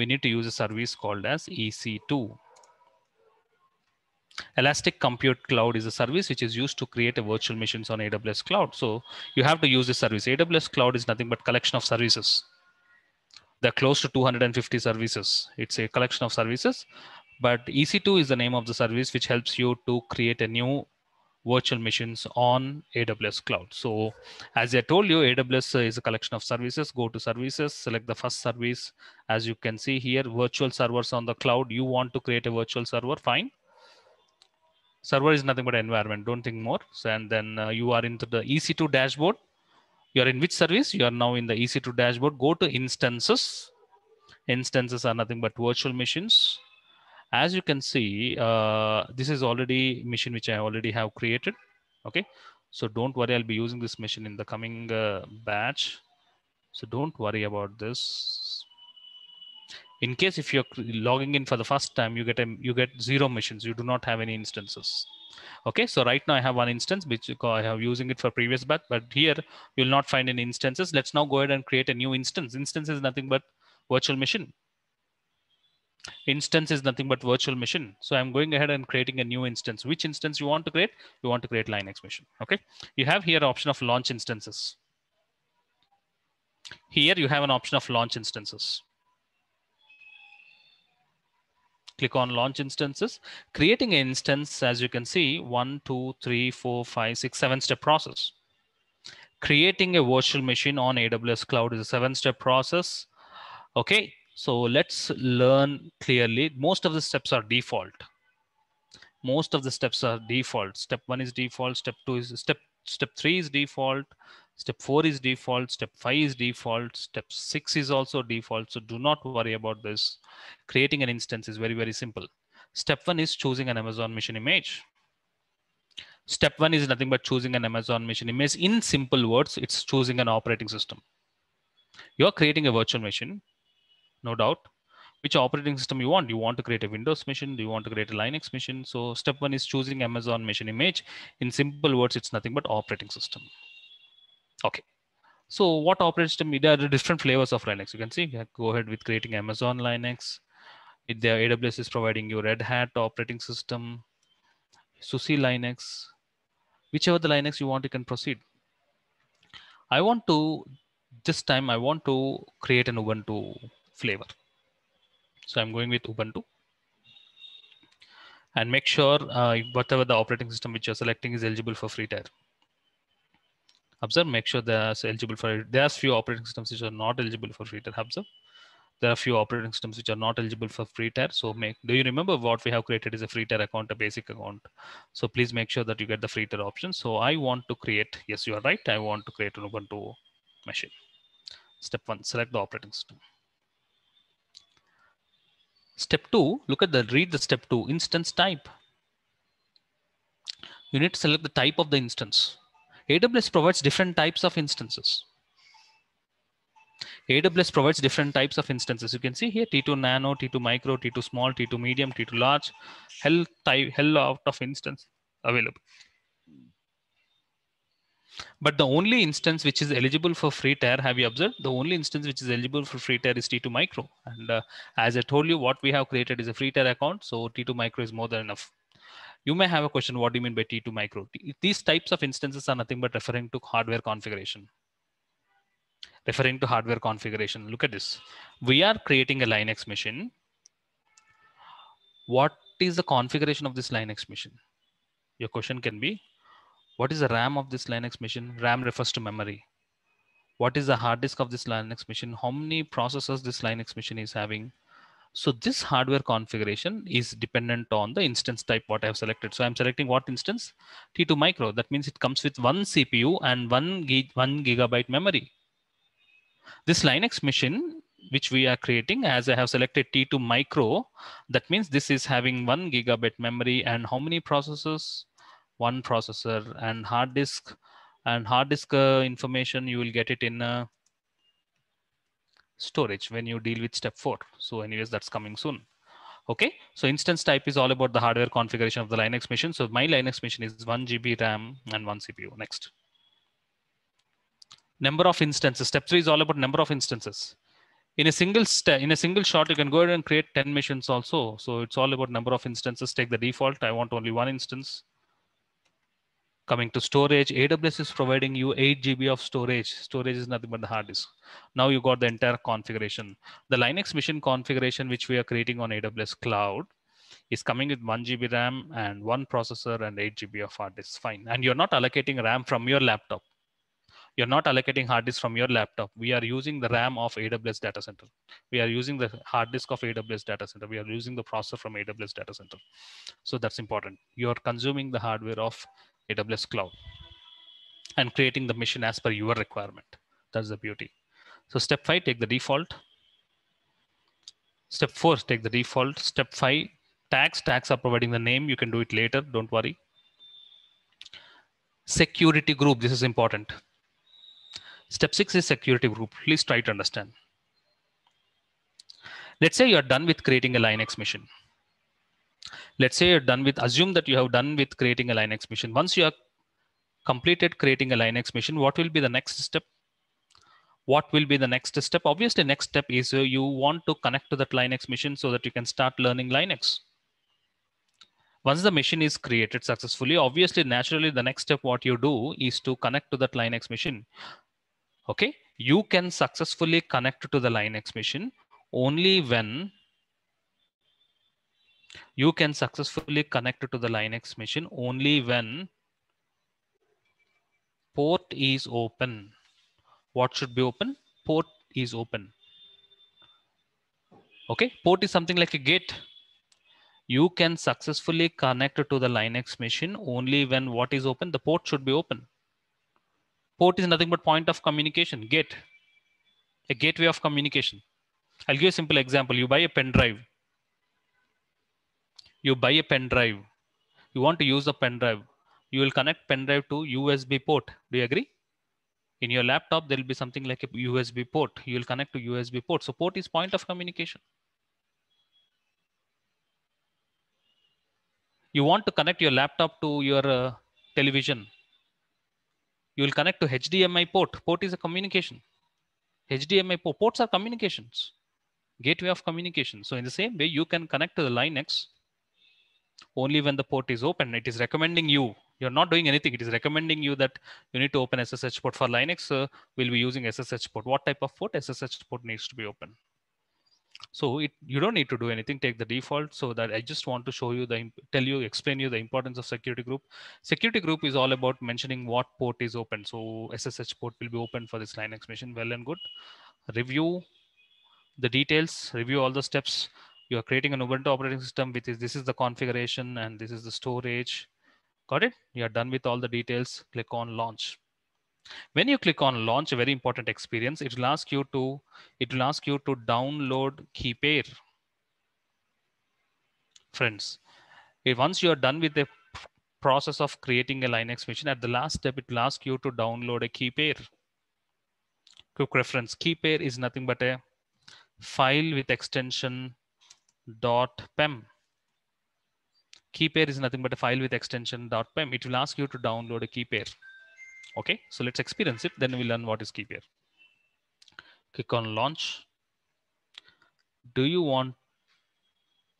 we need to use a service called as EC2. Elastic Compute Cloud is a service which is used to create a virtual machines on AWS Cloud. So you have to use this service. AWS Cloud is nothing but collection of services. They're close to 250 services. It's a collection of services, but EC2 is the name of the service which helps you to create a new virtual machines on AWS cloud. So as I told you, AWS is a collection of services. Go to services, select the first service. As you can see here, virtual servers on the cloud. You want to create a virtual server, fine. server is nothing but environment. Don't think more. So, and then uh, you are into the EC2 dashboard. You are in which service? You are now in the EC2 dashboard. Go to instances. Instances are nothing but virtual machines. As you can see, uh, this is already machine which I already have created. Okay. So don't worry, I'll be using this machine in the coming uh, batch. So don't worry about this. In case if you're logging in for the first time, you get a you get zero missions. You do not have any instances. Okay, so right now I have one instance which I have using it for previous batch, but here you'll not find any instances. Let's now go ahead and create a new instance. Instance is nothing but virtual machine. Instance is nothing but virtual machine. So I'm going ahead and creating a new instance. Which instance you want to create? You want to create Linux machine. Okay, you have here option of launch instances. Here you have an option of launch instances. Click on launch instances. Creating an instance, as you can see, one, two, three, four, five, six, seven step process. Creating a virtual machine on AWS cloud is a seven step process. Okay, so let's learn clearly. Most of the steps are default. Most of the steps are default. Step one is default. Step two is step step three is default. Step four is default. Step five is default. Step six is also default. So do not worry about this. Creating an instance is very, very simple. Step one is choosing an Amazon mission image. Step one is nothing but choosing an Amazon mission image. In simple words, it's choosing an operating system. You're creating a virtual machine, no doubt. Which operating system you want? You want to create a Windows machine? Do you want to create a Linux machine? So step one is choosing Amazon machine image. In simple words, it's nothing but operating system. Okay. So what operating system? There are different flavors of Linux. You can see, go ahead with creating Amazon Linux. If the AWS is providing you Red Hat operating system, SUSE Linux, whichever the Linux you want, you can proceed. I want to, this time I want to create an Ubuntu flavor. So I'm going with Ubuntu and make sure uh, whatever the operating system which you're selecting is eligible for free tier. Observe, make sure that's eligible for it. There's few operating systems which are not eligible for free tier. Observe, there are few operating systems which are not eligible for free tier. So make, do you remember what we have created is a free tier account, a basic account. So please make sure that you get the free tier option. So I want to create, yes, you are right. I want to create an Ubuntu machine. Step one, select the operating system. Step two, look at the read the step two instance type. You need to select the type of the instance. AWS provides different types of instances. AWS provides different types of instances. You can see here T2 nano, T2 micro, T2 small, T2 medium, T2 large, hell type, hell out of instance available. But the only instance which is eligible for free tier, have you observed? The only instance which is eligible for free tier is T2 micro. And uh, as I told you, what we have created is a free tier account. So T2 micro is more than enough. You may have a question, what do you mean by T2 micro? These types of instances are nothing but referring to hardware configuration. Referring to hardware configuration. Look at this. We are creating a Linux machine. What is the configuration of this Linux machine? Your question can be, what is the RAM of this Linux machine? RAM refers to memory. What is the hard disk of this Linux machine? How many processors this Linux machine is having? So this hardware configuration is dependent on the instance type what I have selected. So I'm selecting what instance? T2 micro. That means it comes with one CPU and one, gig, one gigabyte memory. This Linux machine, which we are creating as I have selected T2 micro, that means this is having one gigabyte memory and how many processors? One processor and hard disk and hard disk uh, information, you will get it in uh, storage when you deal with step four. So anyways, that's coming soon. Okay, so instance type is all about the hardware configuration of the Linux machine. So my Linux machine is one GB RAM and one CPU. Next. Number of instances. Step three is all about number of instances. In a single step, in a single shot, you can go ahead and create 10 machines also. So it's all about number of instances. Take the default. I want only one instance. Coming to storage, AWS is providing you 8 GB of storage. Storage is nothing but the hard disk. Now you got the entire configuration. The Linux machine configuration, which we are creating on AWS cloud is coming with 1 GB RAM and one processor and 8 GB of hard disk. Fine. And you're not allocating RAM from your laptop. You're not allocating hard disk from your laptop. We are using the RAM of AWS data center. We are using the hard disk of AWS data center. We are using the processor from AWS data center. So that's important. You're consuming the hardware of AWS cloud and creating the mission as per your requirement. That's the beauty. So step five, take the default. Step four, take the default. Step five, tags. Tags are providing the name. You can do it later. Don't worry. Security group. This is important. Step six is security group. Please try to understand. Let's say you're done with creating a Linux machine. Let's say you're done with, assume that you have done with creating a Linux machine. Once you have completed creating a Linux machine, what will be the next step? What will be the next step? Obviously, next step is uh, you want to connect to that Linux machine so that you can start learning Linux. Once the machine is created successfully, obviously, naturally, the next step what you do is to connect to that Linux machine. Okay, you can successfully connect to the Linux machine only when you can successfully connect to the Linux machine only when port is open. What should be open? Port is open. Okay, port is something like a gate. You can successfully connect to the Linux machine only when what is open? The port should be open. Port is nothing but point of communication, gate, a gateway of communication. I'll give a simple example. You buy a pen drive. You buy a pen drive. You want to use a pen drive. You will connect pen drive to USB port. Do you agree? In your laptop, there will be something like a USB port. You will connect to USB port. So port is point of communication. You want to connect your laptop to your uh, television. You will connect to HDMI port. Port is a communication. HDMI port. Ports are communications gateway of communication. So in the same way, you can connect to the Linux only when the port is open. It is recommending you. You're not doing anything. It is recommending you that you need to open SSH port for Linux. Uh, we'll be using SSH port. What type of port? SSH port needs to be open. So it, you don't need to do anything. Take the default. So that I just want to show you the tell you explain you the importance of security group. Security group is all about mentioning what port is open. So SSH port will be open for this Linux machine. Well and good. Review the details, review all the steps. You are creating an Ubuntu operating system with this. This is the configuration and this is the storage. Got it? You are done with all the details. Click on launch. When you click on launch, a very important experience, it will ask you to, it will ask you to download KeyPair. Friends, if once you are done with the process of creating a Linux machine, at the last step, it will ask you to download a key pair. Quick reference, key pair is nothing but a file with extension dot pem. KeyPair is nothing but a file with extension dot pem. It will ask you to download a key pair. Okay, so let's experience it. Then we learn what is key pair. Click on launch. Do you want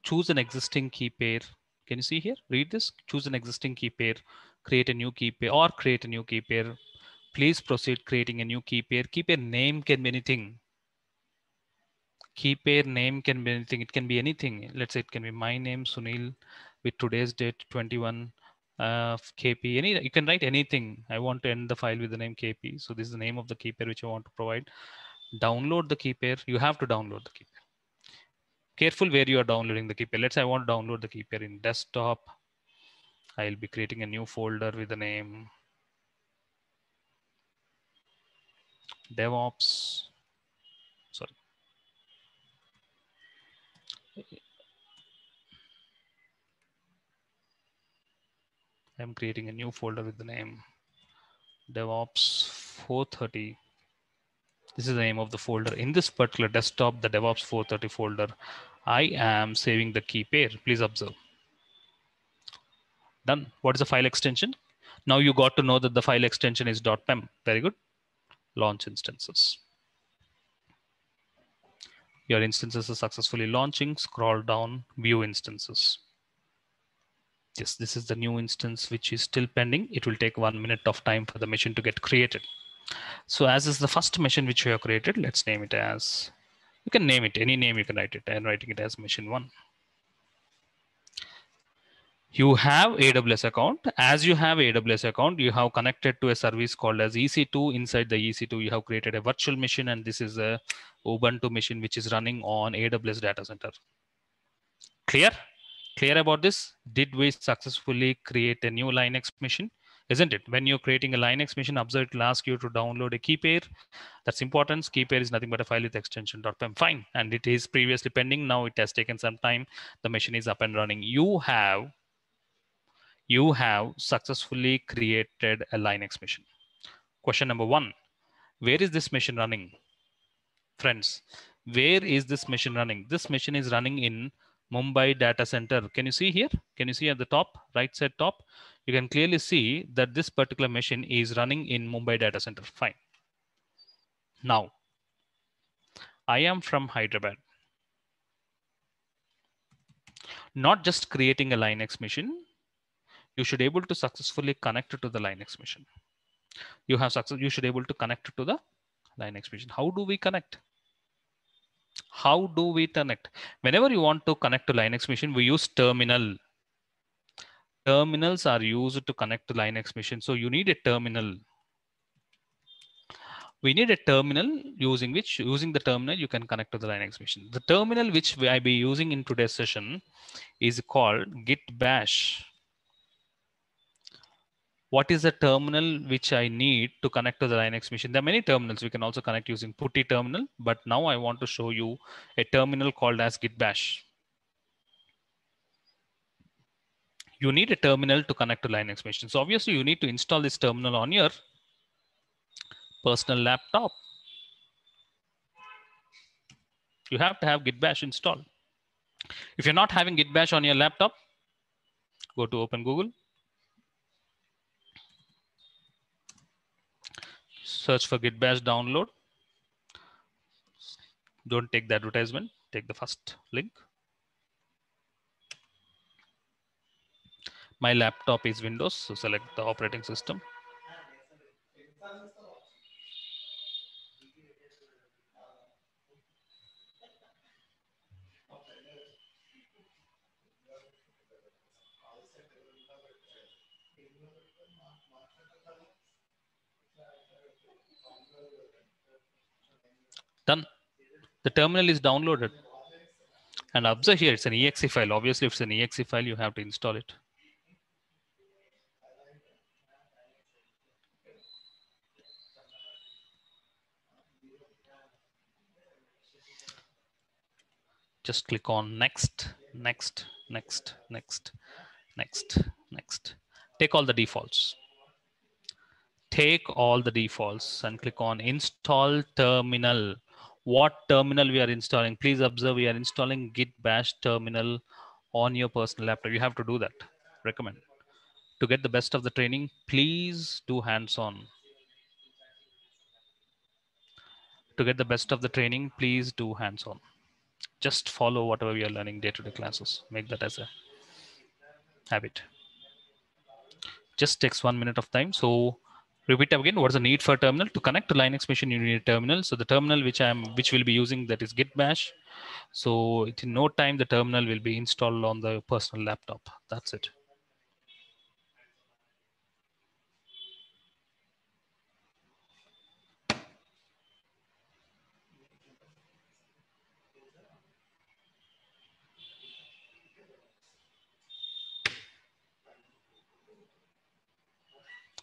choose an existing key pair? Can you see here? Read this. Choose an existing key pair, Create a new key pair, or create a new key pair. Please proceed creating a new KeyPair. KeyPair name can be anything KeyPair name can be anything. It can be anything. Let's say it can be my name, Sunil, with today's date, 21 uh, KP. Any you can write anything. I want to end the file with the name KP. So this is the name of the key pair which I want to provide. Download the key pair. You have to download the KeyPair. Careful where you are downloading the key pair. Let's say I want to download the key pair in desktop. I'll be creating a new folder with the name DevOps I'm creating a new folder with the name DevOps 430. This is the name of the folder. In this particular desktop, the DevOps 430 folder, I am saving the key pair. Please observe. Done. What is the file extension? Now you got to know that the file extension is .pem. Very good. Launch instances. Your instances are successfully launching. Scroll down, view instances. Yes, this is the new instance which is still pending. It will take one minute of time for the machine to get created. So as is the first machine which we have created, let's name it as, you can name it, any name you can write it. I'm writing it as machine one. you have AWS account. As you have AWS account, you have connected to a service called as EC2. Inside the EC2, you have created a virtual machine, and this is a Ubuntu machine which is running on AWS data center. Clear? Clear about this? Did we successfully create a new Linux machine? Isn't it? When you're creating a Linux machine, observe it will ask you to download a key pair. That's important. Key pair is nothing but a file with extension .pem. Fine. And it is previously pending. Now it has taken some time. The machine is up and running. You have you have successfully created a Linux machine. Question number one, where is this machine running? Friends, where is this machine running? This machine is running in Mumbai data center. Can you see here? Can you see at the top, right side top? You can clearly see that this particular machine is running in Mumbai data center. Fine. Now, I am from Hyderabad. Not just creating a Linux machine, you should able to successfully connect to the Linux machine. You have success, you should able to connect to the Linux machine. How do we connect? How do we connect? Whenever you want to connect to Linux machine, we use terminal. Terminals are used to connect to Linux machine. So you need a terminal. We need a terminal using which, using the terminal, you can connect to the Linux machine. The terminal which I be using in today's session is called git bash what is the terminal which I need to connect to the Linux machine? There are many terminals we can also connect using PuTTY terminal, but now I want to show you a terminal called as git bash. You need a terminal to connect to Linux machine. So obviously you need to install this terminal on your personal laptop. You have to have git bash installed. If you're not having git bash on your laptop, go to open Google search for git bash download. Don't take the advertisement, take the first link. My laptop is Windows, so select the operating system. Done. The terminal is downloaded. And observe here, it's an exe file. Obviously, if it's an exe file, you have to install it. Just click on next, next, next, next, next, next. Take all the defaults take all the defaults and click on install terminal what terminal we are installing. Please observe we are installing git bash terminal on your personal laptop. You have to do that. Recommend. To get the best of the training, please do hands-on. To get the best of the training, please do hands-on. Just follow whatever we are learning day-to-day -day classes. Make that as a habit. Just takes one minute of time. So repeat again what's the need for terminal? To connect to linux machine you need a terminal. So the terminal which i'm which will be using that is git bash. So in no time the terminal will be installed on the personal laptop. That's it.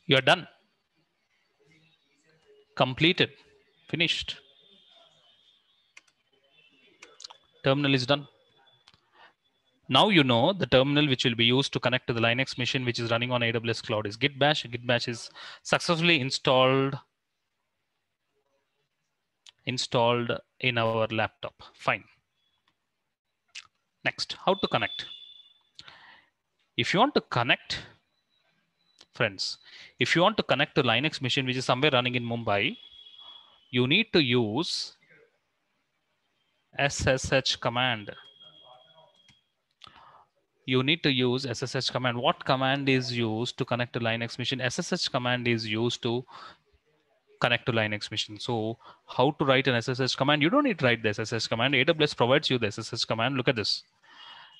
You're done completed, finished. Terminal is done. Now you know the terminal which will be used to connect to the Linux machine which is running on AWS cloud is git bash. Git bash is successfully installed installed in our laptop. Fine. Next, how to connect. If you want to connect friends, if you want to connect to Linux machine, which is somewhere running in Mumbai, you need to use SSH command. You need to use SSH command. What command is used to connect to Linux machine? SSH command is used to connect to Linux machine. So how to write an SSH command? You don't need to write the SSH command. AWS provides you the SSH command. Look at this.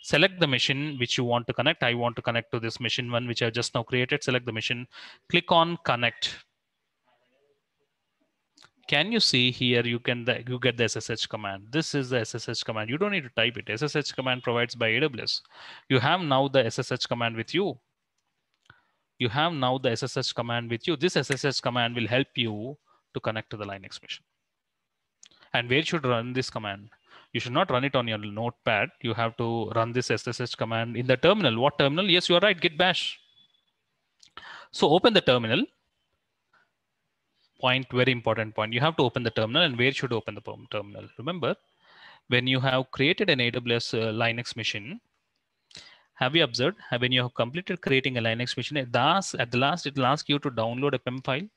Select the machine which you want to connect. I want to connect to this machine one, which I just now created. Select the machine, click on connect. Can you see here, you can you get the SSH command. This is the SSH command. You don't need to type it. SSH command provides by AWS. You have now the SSH command with you. You have now the SSH command with you. This SSH command will help you to connect to the Linux machine. And where should run this command? You should not run it on your notepad. You have to run this SSH command in the terminal. What terminal? Yes, you are right, git bash. So open the terminal. Point, very important point. You have to open the terminal and where should open the terminal? Remember, when you have created an AWS uh, Linux machine, have you observed when you have completed creating a Linux machine, at the last, at the last it will ask you to download a PEM file?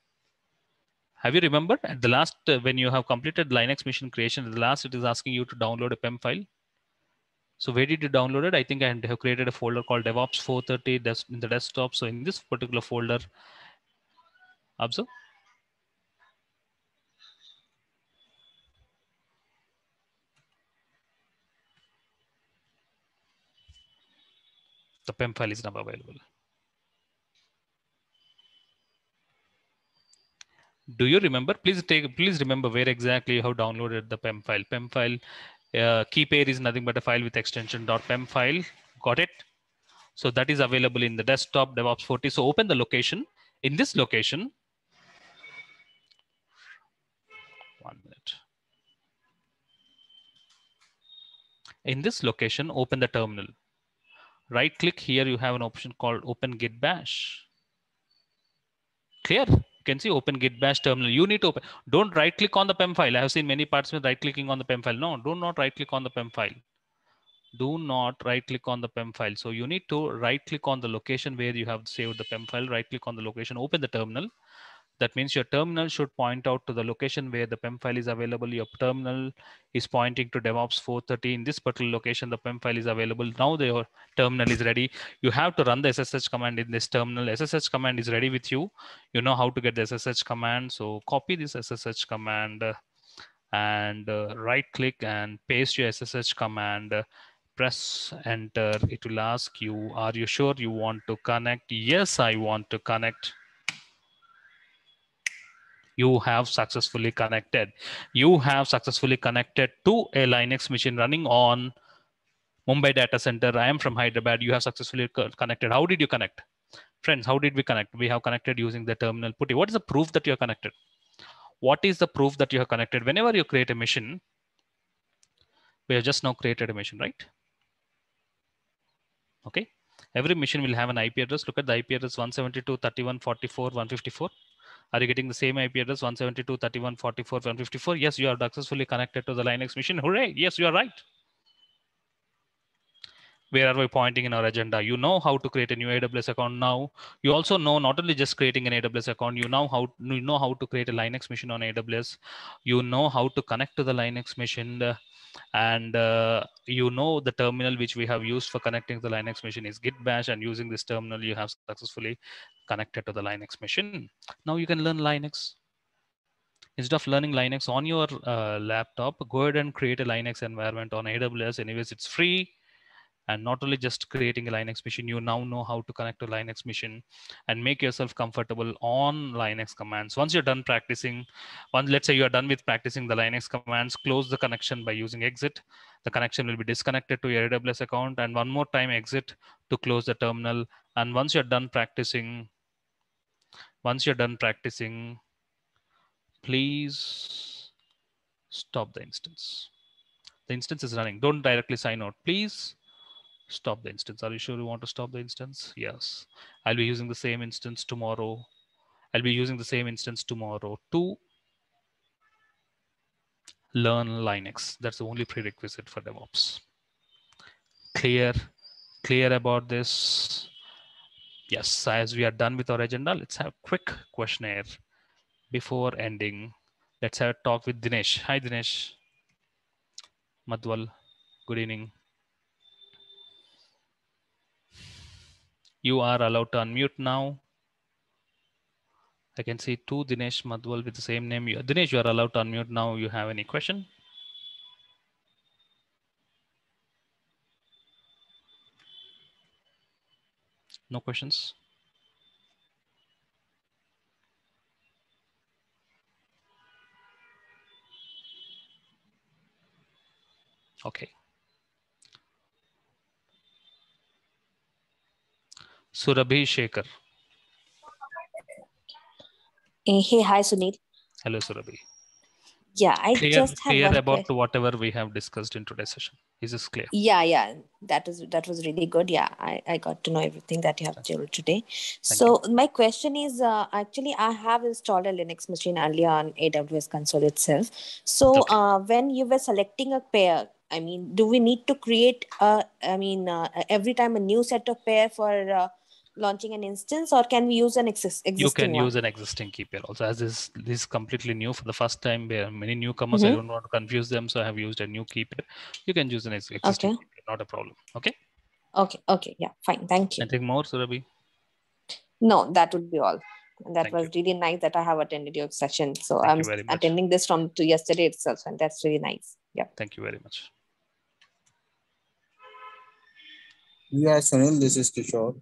Have you remembered at the last, uh, when you have completed Linux machine creation, at the last it is asking you to download a PEM file. So where did you download it? I think I have created a folder called DevOps 430 in the desktop. So in this particular folder, observe. The PEM file is now available. Do you remember? Please take please remember where exactly you have downloaded the pem file. Pem file uh, key pair is nothing but a file with extension .pem file. Got it? So that is available in the desktop devops 40 so open the location. In this location one minute. In this location open the terminal. Right click here you have an option called open git bash. Clear you can see open git bash terminal. You need to open. Don't right click on the PEM file. I have seen many parts with right clicking on the PEM file. No, do not right click on the PEM file. Do not right click on the PEM file. So you need to right click on the location where you have saved the PEM file. Right click on the location, open the terminal. That means your terminal should point out to the location where the PEM file is available. Your terminal is pointing to DevOps 430. In this particular location, the PEM file is available. Now your terminal is ready. You have to run the SSH command in this terminal. SSH command is ready with you. You know how to get the SSH command. So copy this SSH command and uh, right click and paste your SSH command. press enter. It will ask you, are you sure you want to connect? Yes, I want to connect you have successfully connected. You have successfully connected to a Linux machine running on Mumbai data center. I am from Hyderabad. You have successfully connected. How did you connect? Friends, how did we connect? We have connected using the terminal putty. What is the proof that you are connected? What is the proof that you have connected? Whenever you create a mission, we have just now created a mission, right? Okay. Every mission will have an IP address. Look at the IP address 172.31.44.154. Are you getting the same IP address 172.31.44.154? Yes, you are successfully connected to the Linux machine. Hooray! Yes, you are right. Where are we pointing in our agenda? You know how to create a new AWS account now. You also know not only just creating an AWS account, you know how you know how to create a Linux machine on AWS. You know how to connect to the Linux machine. And uh, you know the terminal which we have used for connecting the Linux machine is git bash and using this terminal you have successfully connected to the Linux machine. Now you can learn Linux. Instead of learning Linux on your uh, laptop, go ahead and create a Linux environment on AWS. Anyways, it's free and not only just creating a linux machine you now know how to connect to linux machine and make yourself comfortable on linux commands. Once you're done practicing once let's say you're done with practicing the linux commands close the connection by using exit. The connection will be disconnected to your aws account. And one more time exit to close the terminal. And once you're done practicing once you're done practicing please stop the instance. The instance is running. Don't directly sign out. Please stop the instance. Are you sure you want to stop the instance? Yes. I'll be using the same instance tomorrow. I'll be using the same instance tomorrow to learn Linux. That's the only prerequisite for DevOps. Clear, clear about this. Yes, as we are done with our agenda, let's have a quick questionnaire before ending. Let's have a talk with Dinesh. Hi, Dinesh. Madhwal, good evening. You are allowed to unmute now. I can see two Dinesh Madhwal with the same name. Dinesh, you are allowed to unmute now. You have any question? No questions? Okay. Surabhi Shekhar. Eh, Hey, hi, Sunil. Hello, Surabhi. Yeah, I Clear, just have clear about que- whatever we have discussed in today's session. Is this clear? Yeah, yeah, that is that was really good. Yeah, I, I got to know everything that you have told today. So my question is, uh, actually, I have installed a Linux machine earlier on AWS console itself. So uh, when you were selecting a pair, I mean, do we need to create a, I mean, uh, every time a new set of pair for uh, launching an instance, or can we use an exis- existing You can one? use an existing key pair also. As this, this is completely new for the first time, there are many newcomers. I Mhm. don't want to confuse them, so I have used a new key pair. You can use an ex- existing Okay. key not a problem. Okay. Okay, okay, yeah, fine, thank you. Anything more, Surabhi? No, that would be all. And that Thank was really nice that I have attended your session. So Thank I'm you attending this from to yesterday itself, and that's really nice. Yeah. Thank you very much. Yeah, Sunil, this is Kishore.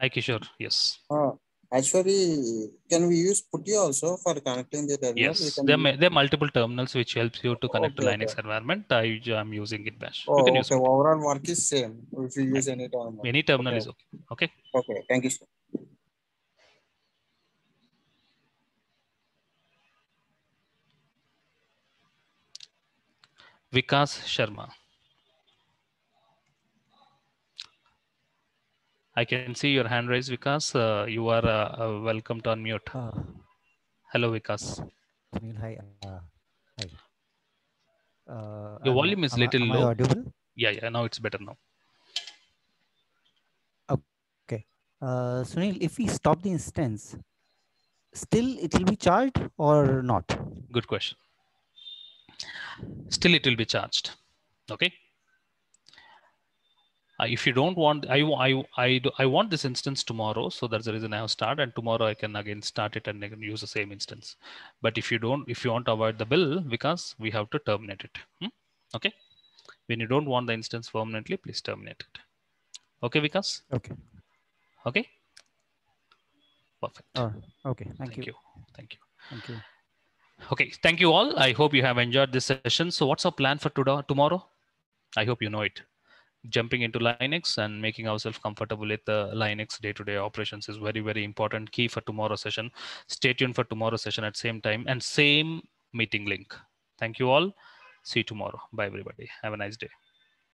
Hi, Kishore. Yes. Uh, actually, can we use PuTTY also for connecting the terminal? Yes, there, may, there are multiple terminals which helps you to connect to Linux okay. environment. I am using git bash. Oh, you can okay. use it. Overall work is same if you use any terminal. Any terminal okay. is okay. Okay. Okay, thank you, sir. Vikas Sharma. I can see your hand raised, Vikas. Uh, you are uh, uh, welcome to unmute. Hello, Vikas. Sunil, hi. Uh, hi. Uh, Your volume is am little am low. audible? Yeah, yeah. Now it's better now. Okay. Uh, Sunil, if we stop the instance, still it will be charged or not? Good question. Still, it will be charged. Okay. Uh, if you don't want, I, I, I, do- I want this instance tomorrow. So that's the reason I have started. And tomorrow I can again start it and I can use the same instance. But if you don't, if you want to avoid the bill, because we have to terminate it. Hmm? Okay. When you don't want the instance permanently, please terminate it. Okay, Vikas? Okay. Okay. Perfect. Oh, okay. Thank, Thank you. you. Thank you. Thank you. Okay, thank you all. I hope you have enjoyed this session. So what's our plan for today, tomorrow? I hope you know it. Jumping into Linux and making ourselves comfortable with the Linux day-to-day operations is very, very important key for tomorrow's session. Stay tuned for tomorrow's session at same time and same meeting link. Thank you all. See you tomorrow. Bye, everybody. Have a nice day.